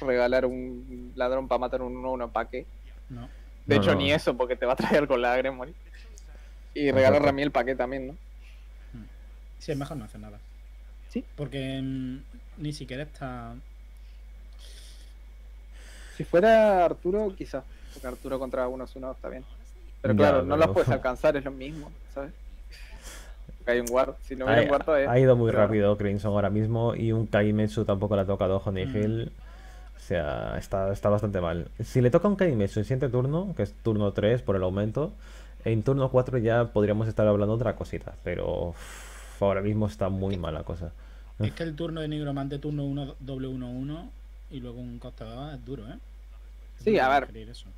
regalar un ladrón para matar un 1 para qué. No. De No, hecho, no. ni eso, porque te va a traer con la Gremory. Y regalar. Ramiel para qué también, ¿no? Sí, es mejor no hacer nada. Sí. Porque mm, ni siquiera está. Si fuera Arturo, quizás. Porque Arturo contra uno uno está bien. Pero Ya, claro, no pero- las puedes alcanzar, es lo mismo, ¿sabes? Hay un guard. Si no hubiera Ha, un guard todavía. ha ido muy pero- rápido Crimson ahora mismo y un Kaimetsu tampoco le ha tocado Honey Mm. Hill. O sea, está, está bastante mal. Si le toca un Kaimetsu en siguiente turno, que es turno 3 por el aumento, en turno 4 ya podríamos estar hablando de otra cosita. Pero ahora mismo está muy mala cosa. Es que el turno de Nigromante, turno 1, doble 1-1 y luego un coste 2 es duro, ¿eh? Sí, a ver.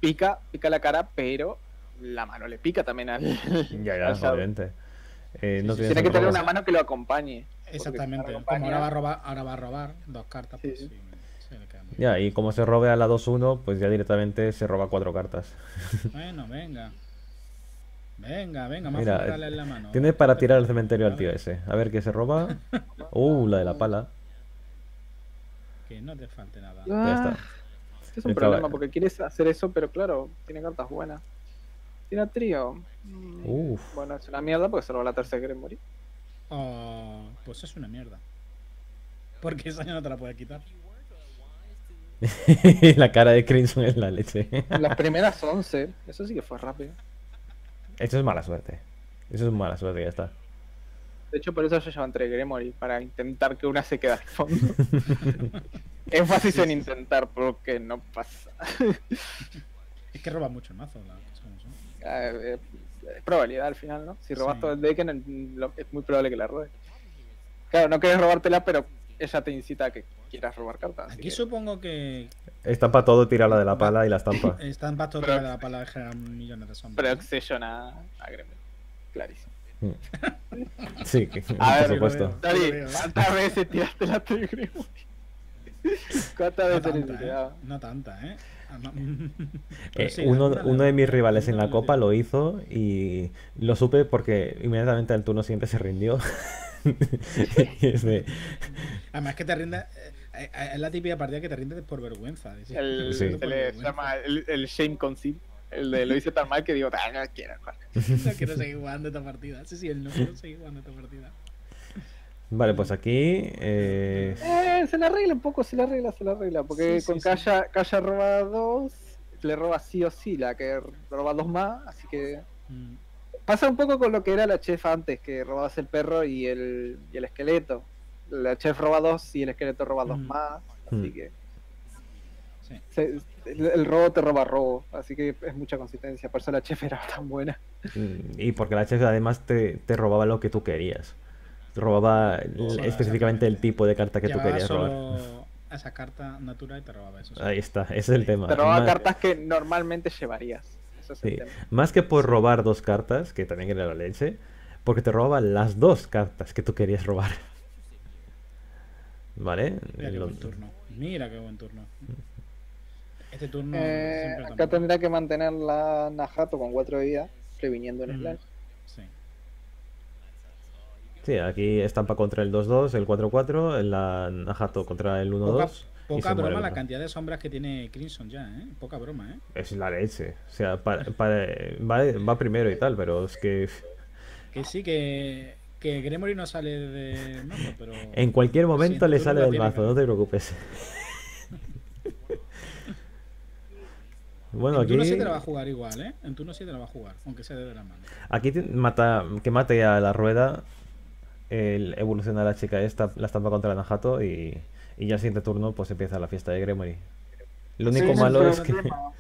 Pica, pica la cara, pero la mano le pica también al. Ya, ya, al obviamente. Eh, no sí, tienes Tiene que tener una mano que lo acompañe. Exactamente. Como ahora va, a robar, ahora va a robar dos cartas, Sí, pues sí. sí, se le queda muy Ya, y como se robe a la 2-1, pues ya directamente se roba cuatro cartas. Bueno, venga. Venga, venga, más Mira, en la mano. Tienes para tirar al cementerio al tío ese. A ver qué se roba. Uh, la de la pala. Que no te falte nada. Ya Ah, está. Es un problema porque quieres hacer eso, pero claro, tiene cartas buenas. Tira trío. Mm, Uf. Bueno, es una mierda porque se roba la tercera Gremory. Oh, pues es una mierda. Porque esa ya no te la puedes quitar. la cara de Crimson es la leche. Las primeras 11, eso sí que fue rápido. Eso es mala suerte. Eso es mala suerte, ya está. De hecho, por eso yo llevo entre Gremory, para intentar que una se quede al fondo. Énfasis en intentar, porque no pasa. Es que roba mucho el mazo. La cosa como son. Eh, eh, es probabilidad al final, ¿no? Si robas Sí. todo el deck, en el- lo- es muy probable que la robes. Claro, no quieres robártela, pero ella te incita a que quieras robar cartas. Aquí que- supongo que Estampa todo, tira la de la pala y la estampa. están bastos Pero- de la pala de generar millones de sombras. Proxession a, a Gremory. Clarísimo. Sí, que- A por ver, supuesto. David, ¿eh? ¿cuántas veces tiraste la de Gremory? ¿Cuántas No veces tanta? ¿eh? No tanta, ¿eh? Ah, no. Eh, Pero sí, uno, uno de mis rivales en la copa lo hizo y lo supe porque inmediatamente al turno siguiente se rindió. De- Además que te rinde. eh, eh, Es la típica partida que te rinde por vergüenza. decir, El, Sí. se le llama el, el shame conceal. El de lo hice tan mal que digo, "Ah, no quiero jugar". No quiero seguir jugando esta partida. Sí, sí, él no quiero seguir jugando esta partida. Vale, pues aquí... eh, Eh, se la arregla un poco, se la arregla, se la arregla. Porque Sí, con sí, sí. Kaya, Kaya roba dos, le roba sí o sí la que roba dos más, así que. Mm. Pasa un poco con lo que era la chef antes, que robabas el perro y el, y el esqueleto. La chef roba dos y el esqueleto roba dos Mm. más, así Mm. que. Se- el, el robo te roba robo, así que es mucha consistencia. Por eso la chef era tan buena. y porque la chef además te, te robaba lo que tú querías. Robaba el- específicamente el tipo de carta que tú querías robar. solo esa carta natural y te robaba eso. sí. Ahí está, ese es el tema. Te roba Más- cartas que normalmente llevarías. Eso es el sí, tema. Más que por robar dos cartas, que también era la leche, porque te robaba las dos cartas que tú querías robar. ¿Vale? Mira qué buen turno. Mira qué buen turno. Este turno Eh, siempre acá tampoco. tendrá que mantener la Najato con 4 de vida, previniendo en Mm, slash. Sí. Sí, aquí estampa contra el 2-2, el 4-4, la Najato contra el 1-2. Poca, broma la cantidad de sombras que tiene Crimson ya, ¿eh? Poca broma, ¿eh? Es la leche. O sea, va, va primero y tal, pero es que Que sí, que, que Gremory no sale de mazo, pero... en cualquier momento Sí, le sale del mazo, ¿no? no te preocupes. bueno, en aquí, turno 7 la va a jugar igual, ¿eh? En turno 7 la va a jugar, aunque sea de la mano. aquí mata, que mate a la rueda, el, evoluciona la chica esta, la estampa contra la Najato y, y ya el siguiente turno pues empieza la fiesta de Gremory. Lo único Sí, malo es que... problema.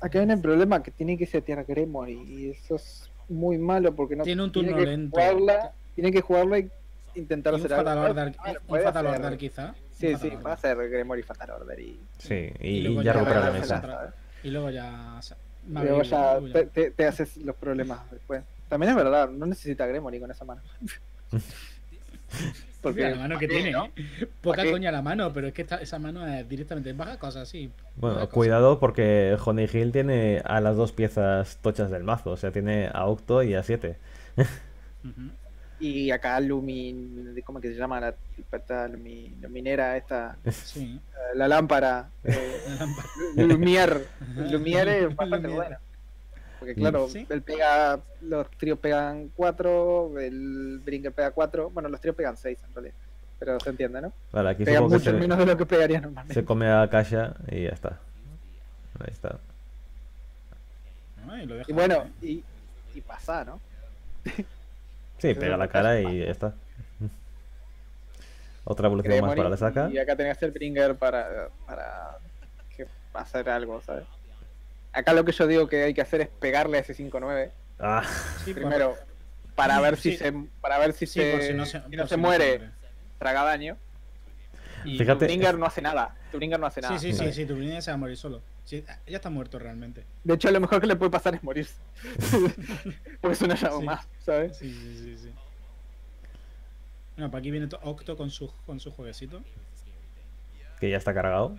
Acá viene el problema que tiene que setear Gremory y eso es muy malo porque no Tiene un tiene turno que lento. Jugarla, tiene que jugarla y intentar Y un hacer Fatal algo. Order, Ah, un Fatal hacer- Order quizá. Sí, Un sí, va a hacer Gremory Fatal Order y, Sí, y, Y luego y ya ya recupera la mesa. Y luego ya... Luego ya luego ya- te, te- te haces los problemas después. También es verdad, no necesita Gremory con esa mano. Porque la mano que ¿para qué, tiene, no? Poca coña la mano, pero es que esta- esa mano es directamente baja cosas así. Bueno, cosas. cuidado porque Honey Hill tiene a las dos piezas tochas del mazo, o sea, tiene a Octo y a 7. Ujú. Y acá Lumin, ¿cómo que se llama la esta luminera esta? Sí. Eh, La lámpara. Lumier. Lumier es bastante Lumière. Porque claro, Sí. él pega, los tríos pegan 4, el Bringer pega 4, bueno, los tríos pegan 6 en realidad. Pero se entiende, ¿no? Vale, aquí Pega supongo que mucho se, menos de lo que pegaría normalmente. se come a Kasha y ya está. Ahí está. Ay, lo deja Y bueno, ¿eh? y, y pasa, ¿no? Sí, pega la cara y ya está. Otra evolución más para la saca. Y acá tenés el Bringer para, para que hacer algo, ¿sabes? Acá lo que yo digo que hay que hacer es pegarle a ese 5-9. Ah, Sí, por- Primero, para ver si se para ver si sí, se, si no se, si por no se si muere, traga daño. Y Fíjate- tu Bringer no hace nada. Tu Bringer no hace nada. Sí, sí, sí, sí, tu Bringer se va a morir solo. Sí, ya está muerto realmente. De hecho, lo mejor que le puede pasar es morirse. Porque es una llave Sí. más, ¿sabes? Sí, sí, sí, sí. Bueno, para aquí viene to- Octo con su, con su jueguecito. que ya está cargado.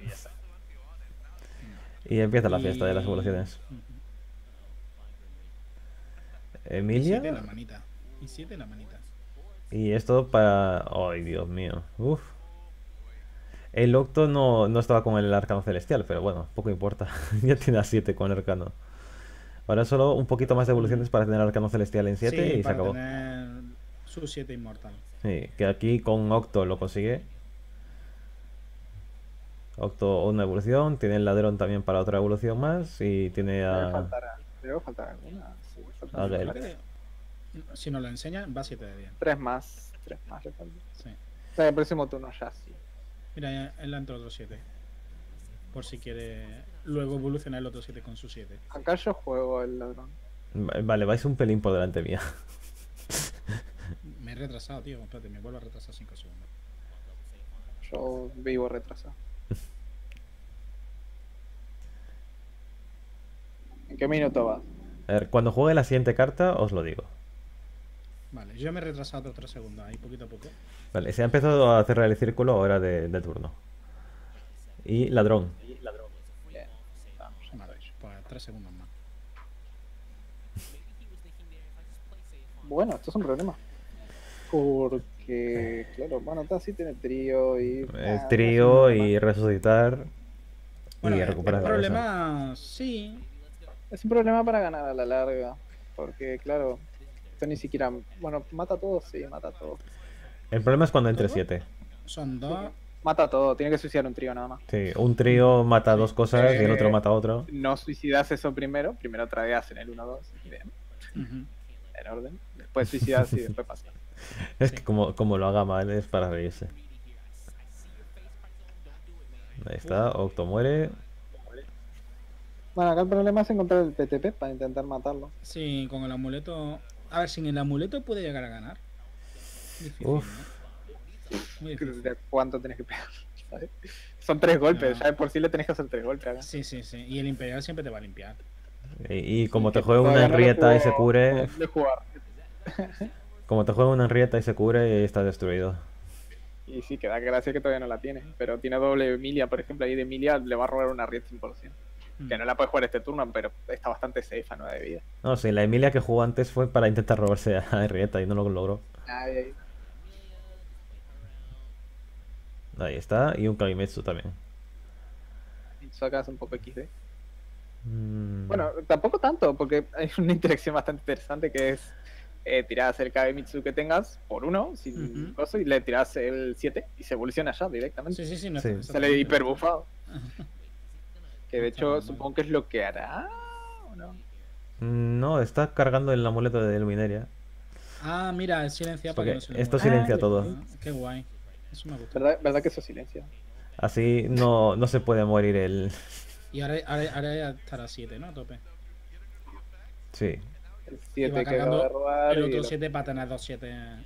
Y empieza la fiesta de las evoluciones. Ujú. Y siete la Emilia. manita. Y siete la manita. Y esto para... Ay, Dios mío. Uf. El Octo no, no estaba con el arcano celestial, pero bueno, poco importa. ya tiene a 7 con el arcano. Ahora solo un poquito más de evoluciones para tener arcano celestial en 7 Sí, y se acabó. tener su 7 inmortal. Sí, que aquí con Octo lo consigue. Octo una evolución, tiene el ladrón también para otra evolución más y tiene a... debe faltar alguna. sí, faltan A ver. varias. Si nos lo enseñan, va 7 de bien. Tres más. Tres más le. Sí. O sea, el próximo turno ya sí. Mira, él entró otro 7. Por si quiere luego evolucionar el otro 7 con su 7. Acá yo juego el ladrón. Vale, vais un pelín por delante mía. Me he retrasado, tío. Espérate, me vuelvo a retrasar 5 segundos. Yo vivo retrasado. ¿En qué minuto vas? A ver, cuando juegue la siguiente carta os lo digo. Vale, yo me he retrasado otros 3 segundos ahí, poquito a poco. Vale, se ha empezado a cerrar el círculo ahora de, de turno. Y ladrón. Bien. Se me ha dicho. Pues tres segundos más. Bueno, esto es un problema. Porque, claro, bueno, sí tiene trío y. El ah, trío y resucitar Bueno, y el, el recuperar la cabeza. problema, sí. Es un problema para ganar a la larga. Porque, claro, esto ni siquiera. Bueno, mata a todos, sí, mata a todos. El problema es cuando entre ¿Todo? 7. Son dos. Mata a todo, tiene que suicidar un trío nada más. Sí, un trío mata dos cosas y el otro Eh, mata a otro. No suicidas eso primero, primero tradeas en el 1-2, bien, en orden. Después suicidas y después pasa. Es sí. que como, como lo haga mal es para reírse. Ahí está, Octo muere. Bueno, acá el problema es encontrar el PTP para intentar matarlo. Sí, con el amuleto. A ver, sin el amuleto puede llegar a ganar. Difícil, Uf. ¿no? Muy difícil. ¿De ¿Cuánto tenés que pegar? ¿sabes? Son tres golpes, No. ya de por sí le tenés que hacer tres golpes acá. Sí, sí, sí. Y el Imperial siempre te va a limpiar. Y, y como te juegue una no enrieta y se cure, de jugar. como te juegue una enrieta y se cure, está destruido. Y sí, que da gracia que todavía no la tiene. Pero tiene doble Emilia, por ejemplo, ahí de Emilia le va a robar una Riet 100%. Que no la puede jugar este turno, pero está bastante safe a 9 de vida. No, sí, la Emilia que jugó antes fue para intentar robarse a Henrietta y no lo logró. Ahí está, y un Kamimetsu también. Eso acá es un poco XD. Mm, Bueno, tampoco tanto, porque hay una interacción bastante interesante que es eh, tirás el Kagemitsu que tengas por uno, sin Ujú. coso, y le tirás el 7 y se evoluciona ya directamente. Sí, sí, sí. No Sí. Sale bien. Que de hecho supongo que es lo que hará. ¿o no? No, está cargando el amuleto de Lumineria. Ah, mira, el silencia para que no se esto silencia Ah, todo. Ah, qué guay. Eso me gusta. ¿Verdad, ¿Verdad que eso silencia? Así no, no se puede morir el... Y ahora, ahora, ahora ya estará 7, ¿no? A tope. Sí. El Y va 7 que cargando de robar. El otro el- 7 para tener 2-7.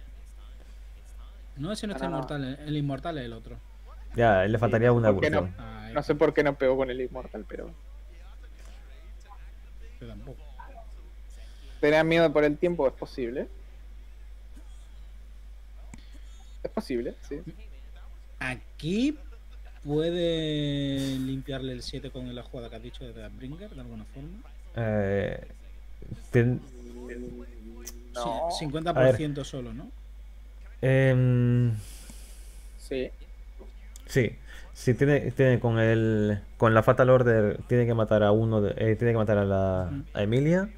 No, ese no está no. inmortal. El inmortal es el otro. Ya, le faltaría una ¿por qué no? evolución. No sé por qué no pegó con el Immortal, pero. yo tampoco. ¿Tenía miedo por el tiempo? Es posible. Es posible, sí. Aquí puede limpiarle el 7 con la jugada que has dicho de Deathbringer de alguna forma. Eh, ten- No. Sí, 50% solo, ¿no? em, Sí. sí, si tiene, tiene con el con la Fatal Order tiene que matar a uno, de- eh, tiene que matar a la a Emilia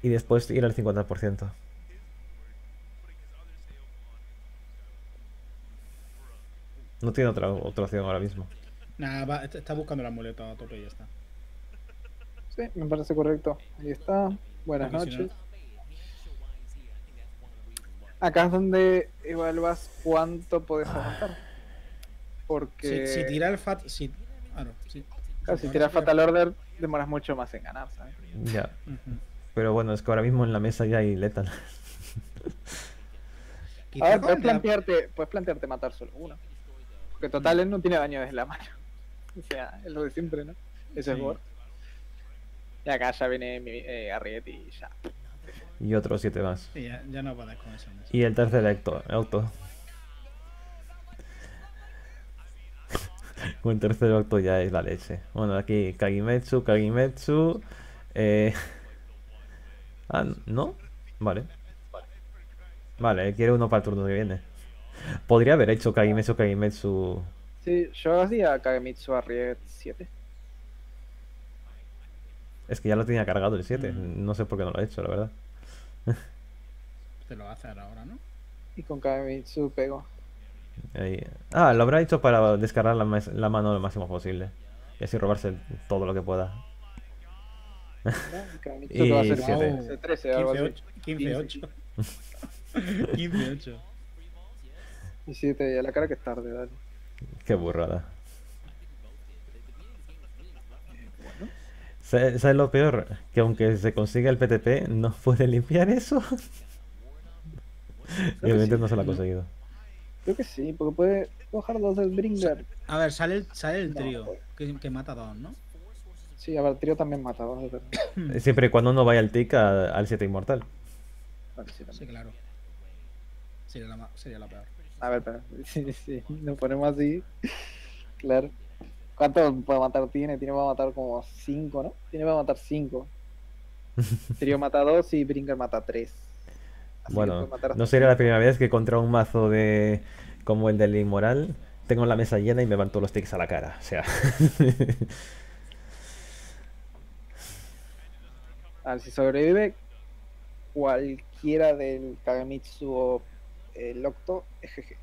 y después ir al 50%. No tiene otra, otra opción ahora mismo. Nada, va- está está buscando el amuleto a tope y ya está. Sí, me parece correcto. Ahí está. Buenas noches. Acá es donde evalúas cuánto puedes aguantar. Porque Si, si tira el fat. Si, claro, si, claro, si tiras Fatal Order, demoras mucho más en ganar, ¿sabes? Ya, Ujú. pero bueno, es que ahora mismo en la mesa ya hay Lethal. A ver, puedes plantearte, puedes plantearte matar solo uno. Porque total él no tiene daño desde la mano. O sea, es lo de siempre, ¿no? Eso es Sí. Bor. Y acá ya viene mi, eh, Arriet y ya. Y otros siete más. Sí, ya, ya no podés con eso. ¿no? Y el tercer auto. auto. Un tercer auto ya es la leche. Bueno, aquí Kagimetsu, Kagimetsu. Eh... Ah, ¿no? Vale. Vale, quiere uno para el turno que viene. Podría haber hecho Kagimetsu, Kagimetsu. Sí, yo hacía Kagemitsu Arriet 7. Es que ya lo tenía cargado el 7. Mm. No sé por qué no lo he hecho, la verdad. Te lo va a hacer ahora, ¿no? Y con Kagemitsu pego. Ahí. Ah, lo habrá hecho para descargar la, la mano lo máximo posible. Y así robarse todo lo que pueda. Y va a Y ser siete. ese 13 algo así. 15-8. 15-8. Y 7 y a la cara que es tarde, dale. Qué burrada. ¿Sabes sabes lo peor? Que aunque se consiga el PTP, no puede limpiar eso. Y obviamente sí. no se lo ha conseguido. Creo que sí, porque puede coger dos del Bringer. A ver, sale el, sale el No, trío. Que, que mata a dos, ¿no? Sí, a ver, Trio también mata dos, verdad. Siempre y cuando no vaya el tic a- al 7 inmortal. Vale, sí, claro. Sería la, ma- sería la peor. A ver, pero sí, sí, nos ponemos así. Claro. ¿Cuánto puede matar tiene? Tiene para matar como 5, ¿no? Tiene para matar 5. Serio mata 2 y Brinker mata 3. Bueno, no sería la primera vez que contra un mazo de como el del inmoral tengo la mesa llena y me van todos los tics a la cara. O sea. a ver, si sobrevive cualquiera del Kagamitsu o el Octo, es GG.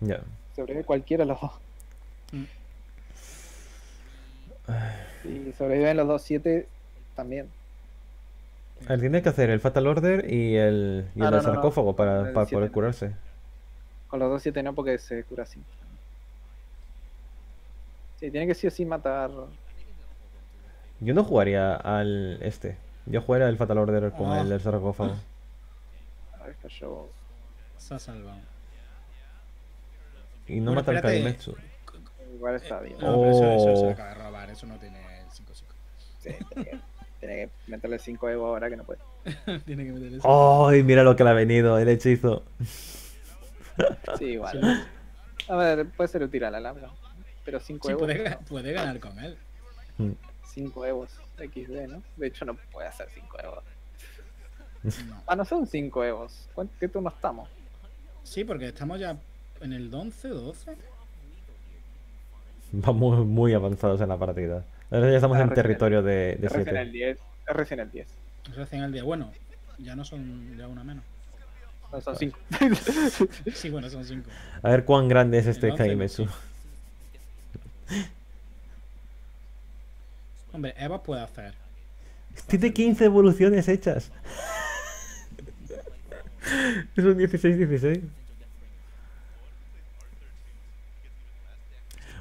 Ya. Sobrevive cualquiera de los dos. Mm. Si sobreviven los dos 7, también. A ver, tiene que hacer el Fatal Order y el, y Ah, el no, no, no. sarcófago para, El para siete poder no. curarse. Con los dos 7 no, porque se cura así. Sí, tiene que sí o sí matar. Yo no jugaría al este. Yo jugaría el Fatal Order con Ah. el del sarcófago. A ver, cayó. Se ha salvado. Y no Bueno, matar al. Kagemetsu. Igual está bien. No, pero eso, eso se Oh. lo acaba de robar, eso no tiene el 5-5. Sí, tiene que, meterle 5 Evo ahora que no puede. tiene que meter eso. ¡Ay! mira lo que le ha venido, el hechizo. Sí, igual. A ver, puede ser útil a la larga. Pero 5 Sí, Evos. puede, ga- puede ganar con él. Mm. 5 Evos XD, ¿no? De hecho, no puede hacer 5 Evos. No. Ah, no son 5 Evos. ¿Cuán- ¿Qué turno estamos? Sí, porque estamos ya en el 11 12. Vamos muy avanzados en la partida. Ahora ya estamos Ah, en territorio de Es recién el 7. 10. Es recién el 10. Recién al día. Bueno, ya no son ya una menos. No, son 5. Sí, bueno, son 5. A ver cuán grande es este El sí. Hombre, Eva puede hacer. Tiene 15 evoluciones hechas. es un 16-16.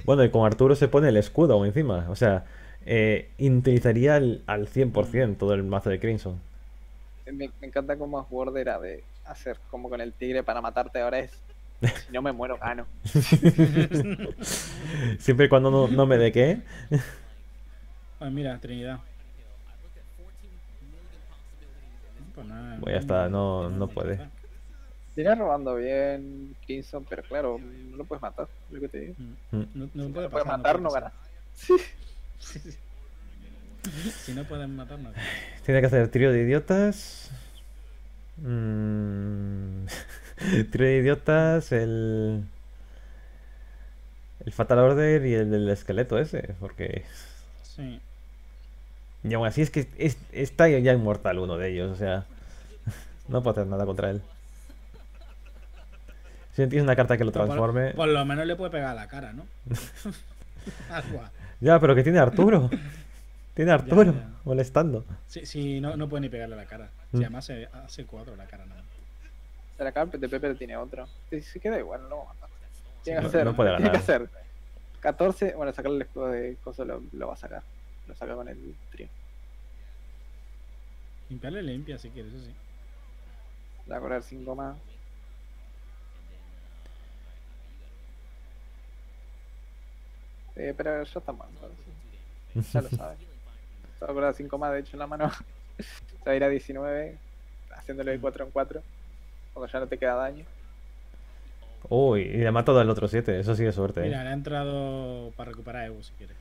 Bueno, y con Arturo se pone el escudo aún encima. O sea, eh, utilizaría al, al 100% todo el mazo de Crimson. me, me encanta cómo Word era de hacer como con el tigre para matarte. Ahora es. Si no me muero, gano. Siempre y cuando no, no me de qué. Pues mira, Trinidad. Pues nada, ya está, no- no puede. Viene robando bien Kingston, pero claro, no lo puedes matar. es Lo que te digo. Mm. Mm. No, no Si puede lo puedes matar, no ganas. pasar. Sí, sí. Si no pueden matar, no ganas. Tiene que hacer trío de idiotas. Mm, trío de idiotas, el. El Fatal Order y el del esqueleto ese. Porque. Sí. Y aún así es que es- está ya inmortal uno de ellos. O sea. No puedo hacer nada contra él. Si no tienes una carta que lo por- transforme. Por, lo menos le puede pegar a la cara, ¿no? Algo. Ya, pero que tiene Arturo. Tiene Arturo ya. molestando. Sí, sí, no, no puede ni pegarle a la cara. Si Mm. además se hace 4 la cara nada. Se la el PTP, pero tiene otro. Si queda igual, no lo va a matar. Tiene que no- hacer. no puede tiene que ganar. hacer 14. Bueno, sacarle el escudo de coso lo, lo va a sacar. Lo saca con el trío. Limpiarle limpia si quieres, eso sí. Va a cobrar 5 más. Sí, pero ya está mal. entonces. Ya lo sabes. Se va a cobrar 5 más, de hecho, en la mano. Se va a ir a 19, haciéndole de 4 en 4. Cuando ya no te queda daño. Uy, y le ha matado al otro 7. Eso sí es suerte. ¿eh? Mira, le ha entrado para recuperar Evo si quieres.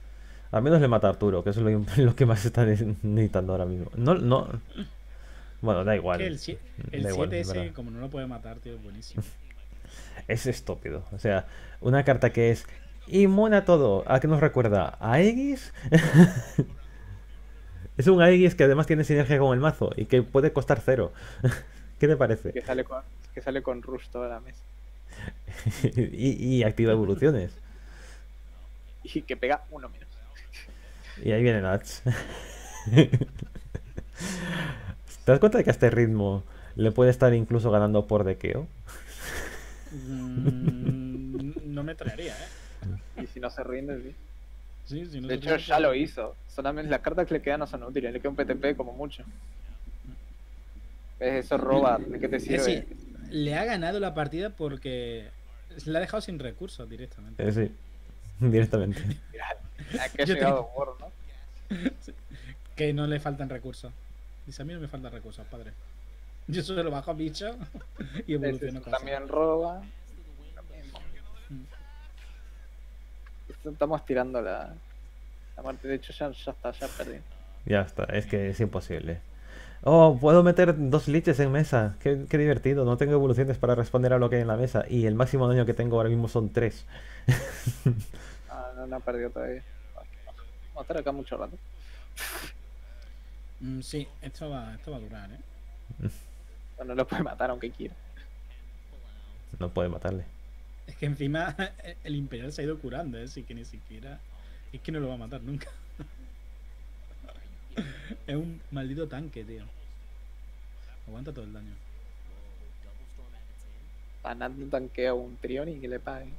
Al menos le mata a Arturo, que eso es lo, lo que más está ne- necesitando ahora mismo. No, no. Bueno, da igual. Que el 7 el Da igual, siete es ese, verdad. como no lo puede matar, tío, es buenísimo. Es estúpido. O sea, una carta que es inmune a todo. ¿A qué nos recuerda? ¿A Aegis? es un Aegis que además tiene sinergia con el mazo y que puede costar cero. ¿Qué te parece? Que sale con, que sale con Rush toda la mesa. y, y activa evoluciones. Y que pega uno menos. Y ahí viene Nats. ¿Te das cuenta de que a este ritmo le puede estar incluso ganando por dequeo? Mm, no me traería, ¿eh? Y si no se rinde, sí. Sí, si no De se hecho, ya lo hizo. Solamente las cartas que le quedan no son útiles. Le queda un PTP como mucho. ¿Ves? Eso roba. ¿De qué te Es sirve? decir, le ha ganado la partida porque le ha dejado sin recursos directamente. Eh, sí, directamente. Que ha llegado Word, ¿no? Que no le faltan recursos. Dice, a mí no me faltan recursos, padre. Yo solo lo bajo a bicho y evoluciono también roba. Estamos tirando la, la muerte. De hecho, ya, ya está, ya perdí. Ya está, es que es imposible. Oh, puedo meter dos liches en mesa. Qué, qué divertido. No tengo evoluciones para responder a lo que hay en la mesa. Y el máximo daño que tengo ahora mismo son tres. Ah, no, no ha perdido todavía. Vamos a estar acá mucho rato. Mm, sí, esto va, esto va a durar, ¿eh? Bueno, lo puede matar aunque quiera. No puede matarle. Es que encima el Imperial se ha ido curando, ¿eh? Así que ni siquiera... Es que no lo va a matar nunca. es un maldito tanque, tío. Aguanta todo el daño. Ganando tanquea un Trioni que le paguen.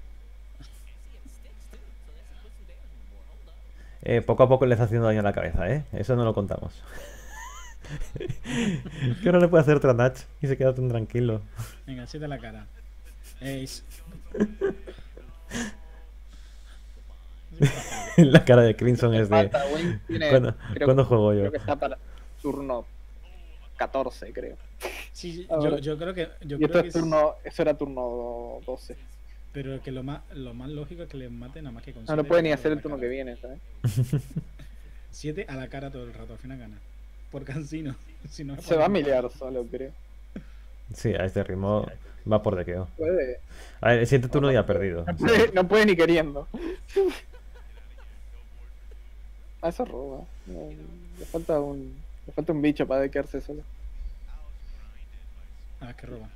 Eh, poco a poco le está haciendo daño a la cabeza, ¿eh? Eso no lo contamos. que no le puede hacer otra Natch y se queda tan tranquilo. Venga, siete la cara. La cara de Crimson es de... ¿Cuándo, creo, cuándo juego yo? creo que está para turno 14, creo. Sí, A yo, creo que. Yo Y esto que es turno, eso era turno 12. Pero que lo más, lo más lógico es que le maten nada más que con No, no puede ni a hacer el turno cara. que viene, ¿sabes? 7 a la cara todo el rato, al final gana. Por cansino. Si no, Se va a miliar solo, creo. Sí, a este ritmo va por dequeo. Puede. A ver, el siguiente turno ya ha perdido. No puede, no puede ni queriendo. Ah, eso roba. No, le falta un. Le falta un bicho para quedarse solo. A ver, que roba.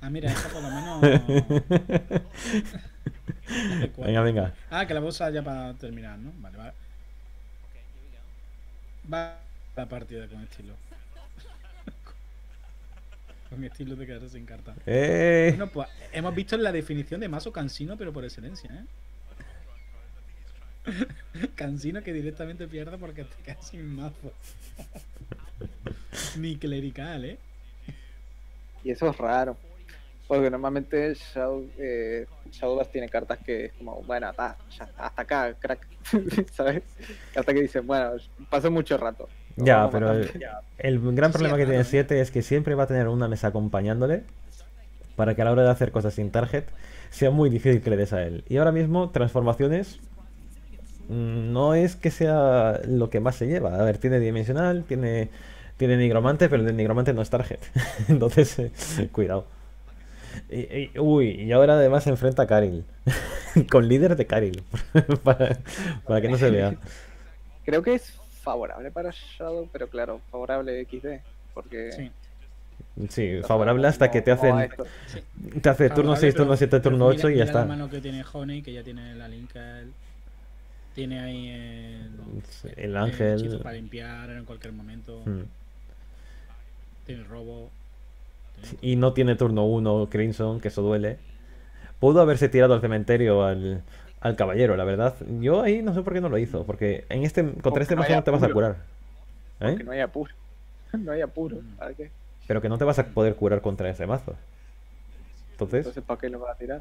Ah, mira, esta por lo menos. venga, venga. Ah, que la bolsa ya para terminar, ¿no? Vale, vale. Va la partida con estilo. Con estilo de quedarse sin carta. ¡Eh! Bueno, pues hemos visto la definición de mazo cansino, pero por excelencia, ¿eh? cansino que directamente pierde porque te quedas sin mazo. Ni clerical, ¿eh? Y eso es raro. Porque normalmente Shadow, eh, Shadowverse tiene cartas que es como, bueno, ta, ya está, hasta acá, crack. ¿Sabes? Cartas que dicen, bueno, pasó mucho rato. Ya, pero el, el gran problema sí, que tiene raro, ¿eh? 7 es que siempre va a tener una mesa acompañándole para que a la hora de hacer cosas sin target sea muy difícil que le des a él. Y ahora mismo, transformaciones mm, no es que sea lo que más se lleva. A ver, tiene dimensional, tiene, tiene nigromante, pero el de nigromante no es target. Entonces, eh, cuidado. Y, y- uy, y ahora además se enfrenta a Karil. Con líder de Karil. para, para que no se vea. Creo que es favorable para Shadow, pero claro, favorable XD. Porque. Sí. Sí, favorable hasta que te hacen esto. Te hace turno Favorable, 6, pero- turno 7, pero turno mira- 8 y ya mira la está. mano que tiene Honey, que ya tiene la Linkel. Tiene ahí el, El ángel. hechizo para limpiar en cualquier momento. Mm. Tiene robo. tiene- Y no tiene turno 1 Crimson, que eso duele. Pudo haberse tirado al cementerio al, al caballero, la verdad. Yo ahí no sé por qué no lo hizo, porque en este contra Porque este no mazo no te vas a curar. ¿eh? Que no hay apuro. No hay apuro. ¿Para qué? Pero que no te vas a poder curar contra ese mazo. Entonces, Entonces, ¿para qué lo va a tirar?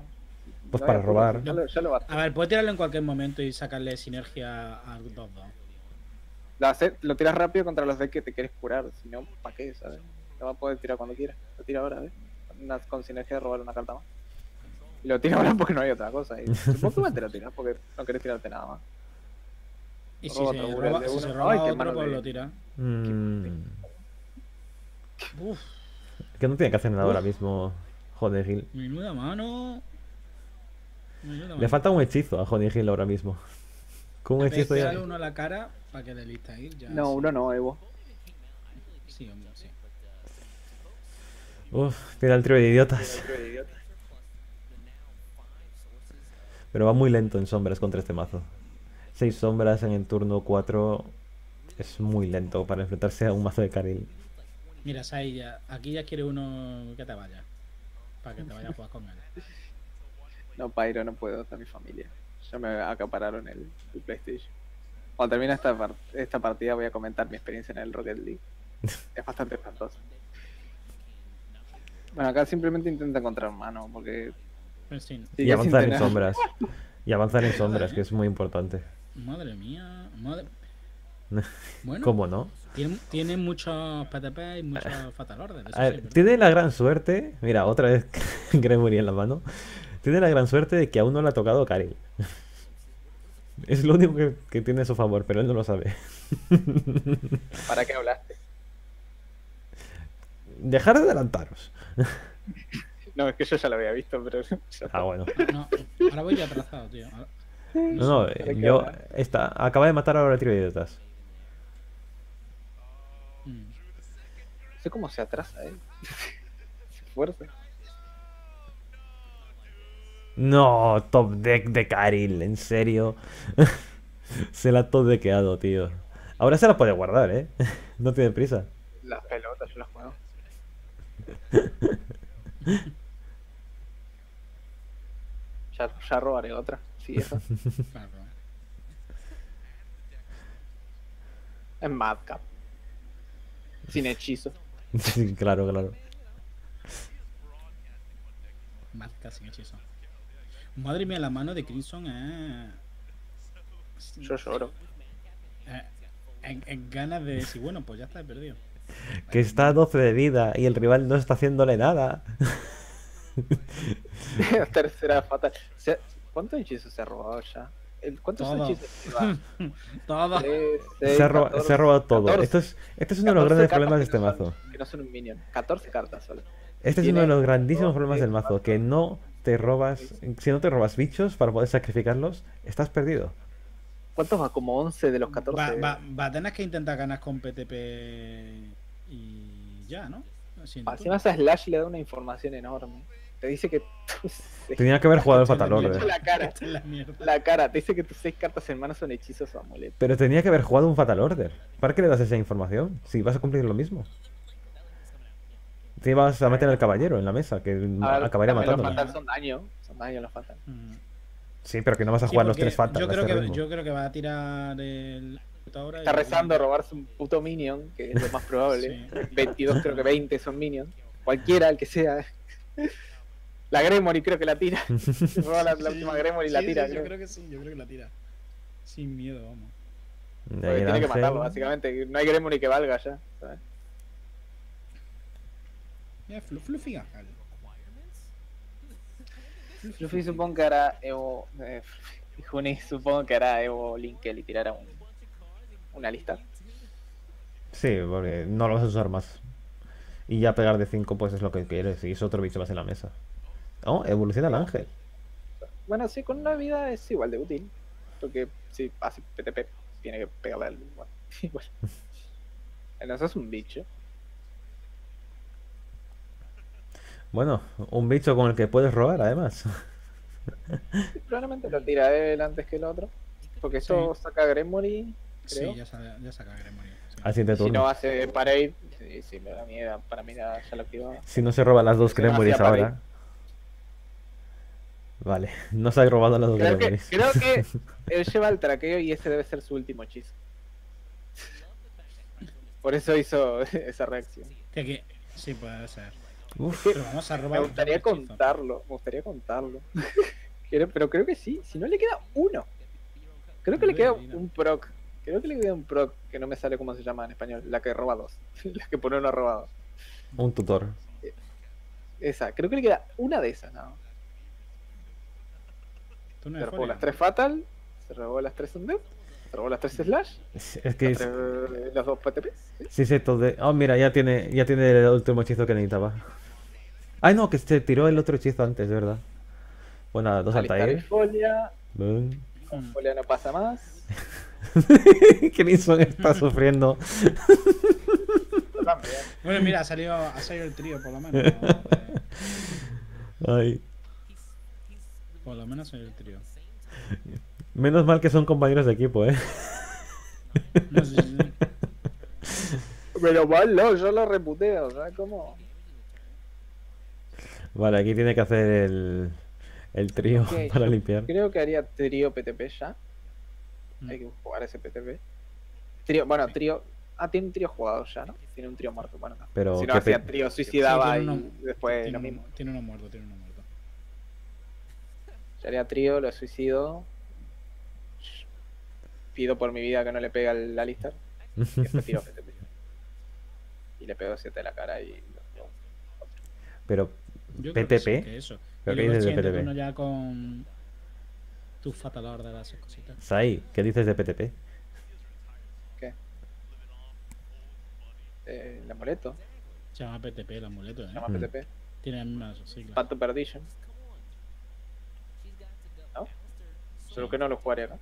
Pues No para apuro, robar. Ya lo, ya lo va a A ver, puede tirarlo en cualquier momento y sacarle sinergia a 2-2. lo, tiras rápido contra los decks que te quieres curar. Si no, ¿para qué? ¿Sabes? Lo va a poder tirar cuando quiera. Lo tira ahora, ¿ves? Una- con sinergia de robar una carta más. Y lo tira ahora porque no hay otra cosa. Y supongo que igual te lo tiras porque no querés tirarte nada más. Y si Roba se otro roba, de si se roba Ay, qué otro, mano pues de- lo tira. mm, Uf, que no tiene que hacer nada ahora mismo Joder Hill. menuda mano. Menuda Le mano. falta un hechizo a Johnny Hill ahora mismo. Con un hechizo ya. Uno a la cara para que le lista ir. Ya No, uno no, Evo. Sí, hombre, sí. Uf, tiene el trío de idiotas. Pero va muy lento en sombras contra este mazo. Seis sombras en el turno 4 es muy lento para enfrentarse a un mazo de Karil. Mira, Sai, ya, aquí ya quiere uno que te vaya. Para que te vaya a jugar con él. No, Pyro, no puedo, está mi familia. Ya me acapararon el, el PlayStation. Cuando termine esta, par- esta partida voy a comentar mi experiencia en el Rocket League. es bastante espantoso. Bueno, acá simplemente intenta encontrar mano, porque sí, Y avanzar en sombras. Y avanzar en sombras, que es muy importante. madre mía. Madre... Bueno, ¿Cómo no? tiene, tiene muchos PTP y muchos Fatal Order. eso A ver, sí, pero- tiene la gran suerte. Mira, otra vez Gremory en la mano. Tiene la gran suerte de que aún no le ha tocado Karil. Es lo único que, que tiene a su favor, pero él no lo sabe. ¿Para qué hablaste? Dejar de adelantaros. No, es que yo ya lo había visto, pero. Ah, bueno. No, ahora voy ya atrasado, tío. Ahora- No, no, ¿De eh, qué yo. Está, acaba de matar ahora el trío de idiotas. Mm. sé cómo se atrasa, eh. Se fuerza. No, top deck de Karil, en serio. se la ha top deckeado, tío. Ahora se la puede guardar, ¿eh? No tiene prisa. Las pelotas, yo las juego. Ya, ya robaré otra. Sí, esa. Claro. Es Madcap. Sin hechizo. Sí, claro, claro. Mazca sin hechizo. Madre mía, la mano de Crimson es. Yo lloro. eh, en, en ganas de decir, bueno, pues ya está, he perdido. Que está a 12 de vida y el rival no está haciéndole nada. Tercera fatal. Se- ¿Cuántos hechizos se ha robado ya? ¿Cuántos Todo. hechizos lleva? Todo. Se ha, roba- 14, se ha robado todo. 14, Esto es, este es uno de los 14 grandes problemas de este no son- mazo. Que no son un minion. 14 cartas solo. Este es uno de los grandísimos problemas del mazo. Que no te robas. Si no te robas bichos para poder sacrificarlos, estás perdido. ¿Cuántos va? Como 11 de los 14. Va, va, va a tener que intentar ganar con PTP y ya, ¿no? Así, ¿no? Encima esa Slash le da una información enorme. Te dice que Tenía que haber jugado el Fatal la Order. la cara. La. La te dice que tus seis cartas en mano son hechizos o amuletos. Pero tenía que haber jugado un Fatal Order. ¿Para qué le das esa información? Si vas a cumplir lo mismo. Te vas a meter al caballero en la mesa, que ver, acabaría. Los fatal son daño. Son daño los fatal. Mm. Sí, pero que no vas a Sí, jugar los tres Fatal. Yo creo, que, ritmo. yo creo que va a tirar el. Ahora Está y- rezando a robarse un puto minion, que es lo más probable. 22, creo que 20 son minions. Cualquiera, el que sea. La Gremory creo que la tira. Se roba la, la última Gremory y la tira. sí, yo creo. creo que sí, yo creo que la tira. Sin miedo, vamos. Porque tiene que matarlo, básicamente. No hay Gremory que valga ya. ¿sabes? Mira, Flu- Fluffy Gajal. Luffy supongo que hará Evo. Eh, Juni supongo que hará Evo Linkel y tirará un, una lista. Sí, porque no lo vas a usar más. Y ya pegar de 5 pues es lo que quieres. Y es otro bicho más en la mesa. Oh, evoluciona el ángel. Bueno, sí, con una vida es igual de útil. Porque si hace PTP, tiene que pegarle al. Bueno, igual. Eso es un bicho. Bueno, un bicho con el que puedes robar además. Sí, probablemente lo tira él antes que el otro. Porque esto saca Gremory, creo. Sí, ya, sa- ya saca Gremory. sí. Al siguiente si no hace Parade, sí, sí, me da miedo. Para mí ya, lo activaba. Si no se roba las dos Si no parry. ahora. Vale, no se ha robado las dos Creo que, creo que él lleva el traqueo y ese debe ser su último hechizo. Por eso hizo esa reacción. Que, que- sí, puede ser. Uf, Pero vamos a Me gustaría contarlo, me gustaría contarlo. Pero creo que sí, si no le queda uno. Creo que le queda un proc. Creo que le queda un proc que no me sale cómo se llama en español. La que roba dos. La que pone uno robado. un tutor. Esa, creo que le queda una de esas, no Se robó las tres Fatal, se robó las tres Undead, se robó las tres Slash, Es que las, es- tres- las dos PTP. ¿sí? sí todo de... Oh, mira, ya tiene, ya tiene el último hechizo que necesitaba. Ay, no, que se tiró el otro hechizo antes, de verdad. Bueno, dos Altair. Folia. Folia no pasa más. Crimson está sufriendo. Bueno, mira, ha salido, ha salido el trío, por lo menos. ¿no? Ay. Por lo menos ha salido el trío. Menos mal que son compañeros de equipo, ¿eh? No Pero mal, no, yo lo reputé, o sea, como. Vale, aquí tiene que hacer el, el trío para limpiar. Creo que haría trío PTP ya. Mm. Hay que jugar ese PTP. Trío, bueno, trío. Ah, tiene un trío jugado ya, ¿no? Tiene un trío muerto. Bueno, no. Pero si no ¿qué hacía trío, suicidaba Sí, y después tiene, lo uno, mismo. tiene uno muerto, tiene uno muerto. Haría trío, lo suicido. Pido por mi vida que no le pegue al Alistar. Y tiro PTP. Y le pego 7 de la cara y. Pero Yo creo que sí, PTP. que eso. ¿Pero qué dices de PTP? ya con. Tu fatal order de esas cositas. Sai, ¿qué dices de PTP? ¿Qué? Eh, el amuleto. Se llama PTP el amuleto, ¿eh? Se llama Mm. PTP. Tiene las mismas siglas. Path to Perdition. ¿No? Solo que no lo jugaré acá.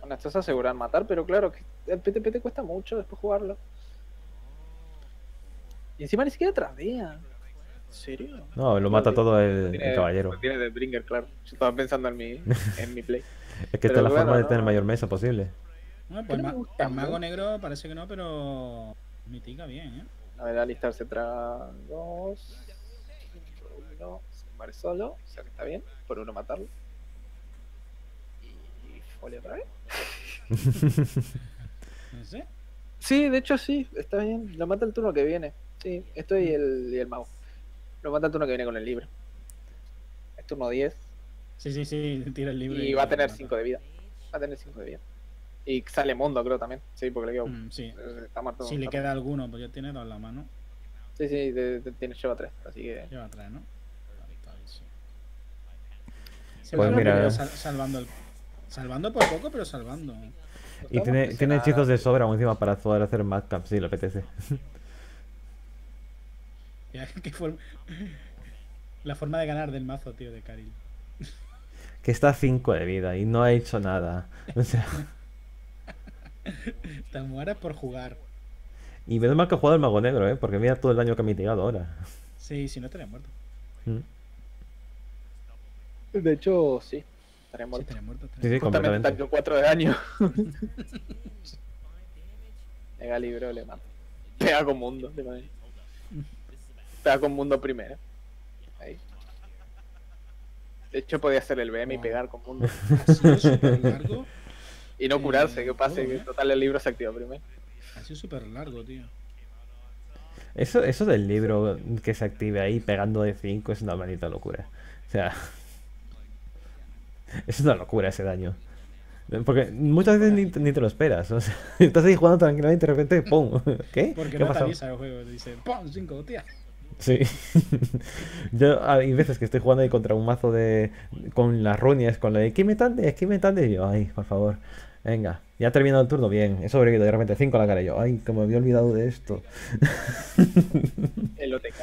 Bueno, esto es asegurar matar, pero claro, que el PTP te cuesta mucho después jugarlo. Y encima ni siquiera tradea. ¿En serio? No, lo mata todo el, Tiene- el caballero. Tiene de Bringer, claro. Yo estaba pensando en mi, en mi play. Es que esta es la forma de no. tener mayor mesa posible. Bueno, pues ma- gusta el mago negro parece que no, pero mitiga bien, ¿eh? A ver, alistarse traga dos. Uno, se muere solo, o sea que está bien. Por uno matarlo. Y folio otra vez. No sé. Sí, de hecho sí, está bien. Lo mata el turno que viene. Sí, esto y el, y el mago. Lo mata el turno que viene con el libro. Es turno 10 Sí, sí, sí, tira el libro. y va a tener lo 5 de vida. Va a tener 5 de vida. Y sale mundo, creo también. Sí, porque le mata. Mm, sí. eh, Está muerto. Si le está- queda alguno, pues ya tiene dos en la mano. Sí, sí, de- de- tiene, lleva 3. Así que. Lleva tres, ¿no? Vale, está bien, sí. Sí, Pues mira- sal- salvando el... Salvando por poco, pero salvando. Y tiene, tiene hechizos de sobra aún encima para poder hacer madcap, si le apetece. Ya, qué forma- La forma de ganar del mazo, tío, de Karil. Que está a 5 de vida y no ha hecho nada. O sea, Te mueres por jugar. y menos mal que ha jugado el mago negro, ¿eh? Porque mira todo el daño que ha mitigado ahora. Sí, si no estaría muerto. Mm. De hecho, sí. Estaría Sí, muerto. Sí, estaría sí, muerto. Completamente. tanqueó 4 de daño. Llega libro, le mata. Pega con mundo, te imaginas. Pega con mundo primero. Ahí. De hecho, podía hacer el BM y pegar con mundo. Ha sido súper largo. Y no Eh, curarse, que pase, que ¿eh? total el libro se activa primero. Ha sido súper largo, tío. Eso, eso del libro que se active ahí pegando de 5 es una maldita locura. O sea, es una locura ese daño. Porque muchas veces ni, ni te lo esperas. O sea, estás ahí jugando tranquilamente y de repente ¡pum! ¿Qué? Porque ¿Qué no te pasado? avisa el juego. Te dice, ¡pum! 5, tía. Sí. yo hay veces que estoy jugando ahí contra un mazo de. con las runias, con la de ¿qué me tandes? ¿qué me tandes? Y yo, ay, por favor. Venga, ya ha terminado el turno, bien. He sobrevivido de repente 5 a la cara. Y yo, ay, que me había olvidado de esto. El OTK.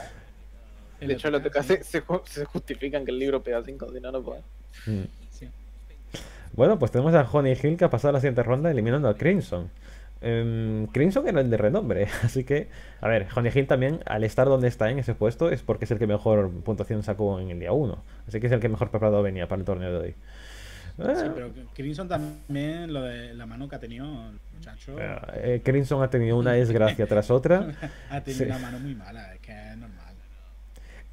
El De hecho, el OTK, se, se justifican que el libro pega 5, si no, no puede. Mm. Bueno, pues tenemos a Honey Hill que ha pasado la siguiente ronda eliminando a Crimson. Em, Crimson era el de renombre, así que, a ver, Honey Hill también, al estar donde está en ese puesto, es porque es el que mejor puntuación sacó en el día 1. Así que es el que mejor preparado venía para el torneo de hoy. Sí, Eh, pero Crimson también, lo de la mano que ha tenido el muchacho, eh, Crimson ha tenido una desgracia tras otra. ha tenido sí. una mano muy mala, es que es normal.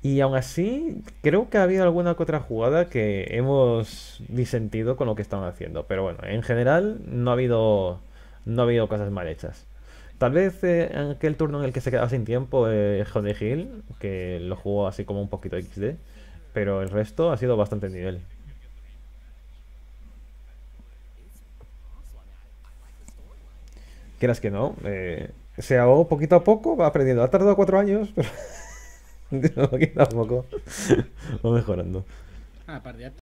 Y aún así, creo que ha habido alguna que otra jugada que hemos disentido con lo que están haciendo. Pero bueno, en general no ha habido, no ha habido cosas mal hechas. Tal vez eh, en aquel turno en el que se quedaba sin tiempo eh, Johnny Hill, que lo jugó así como un poquito XD, pero el resto ha sido bastante nivel. Quieras que no, eh, se ahogó poquito a poco, va aprendiendo. Ha tardado cuatro años, pero poquito a poco va mejorando. Ah, aparte ya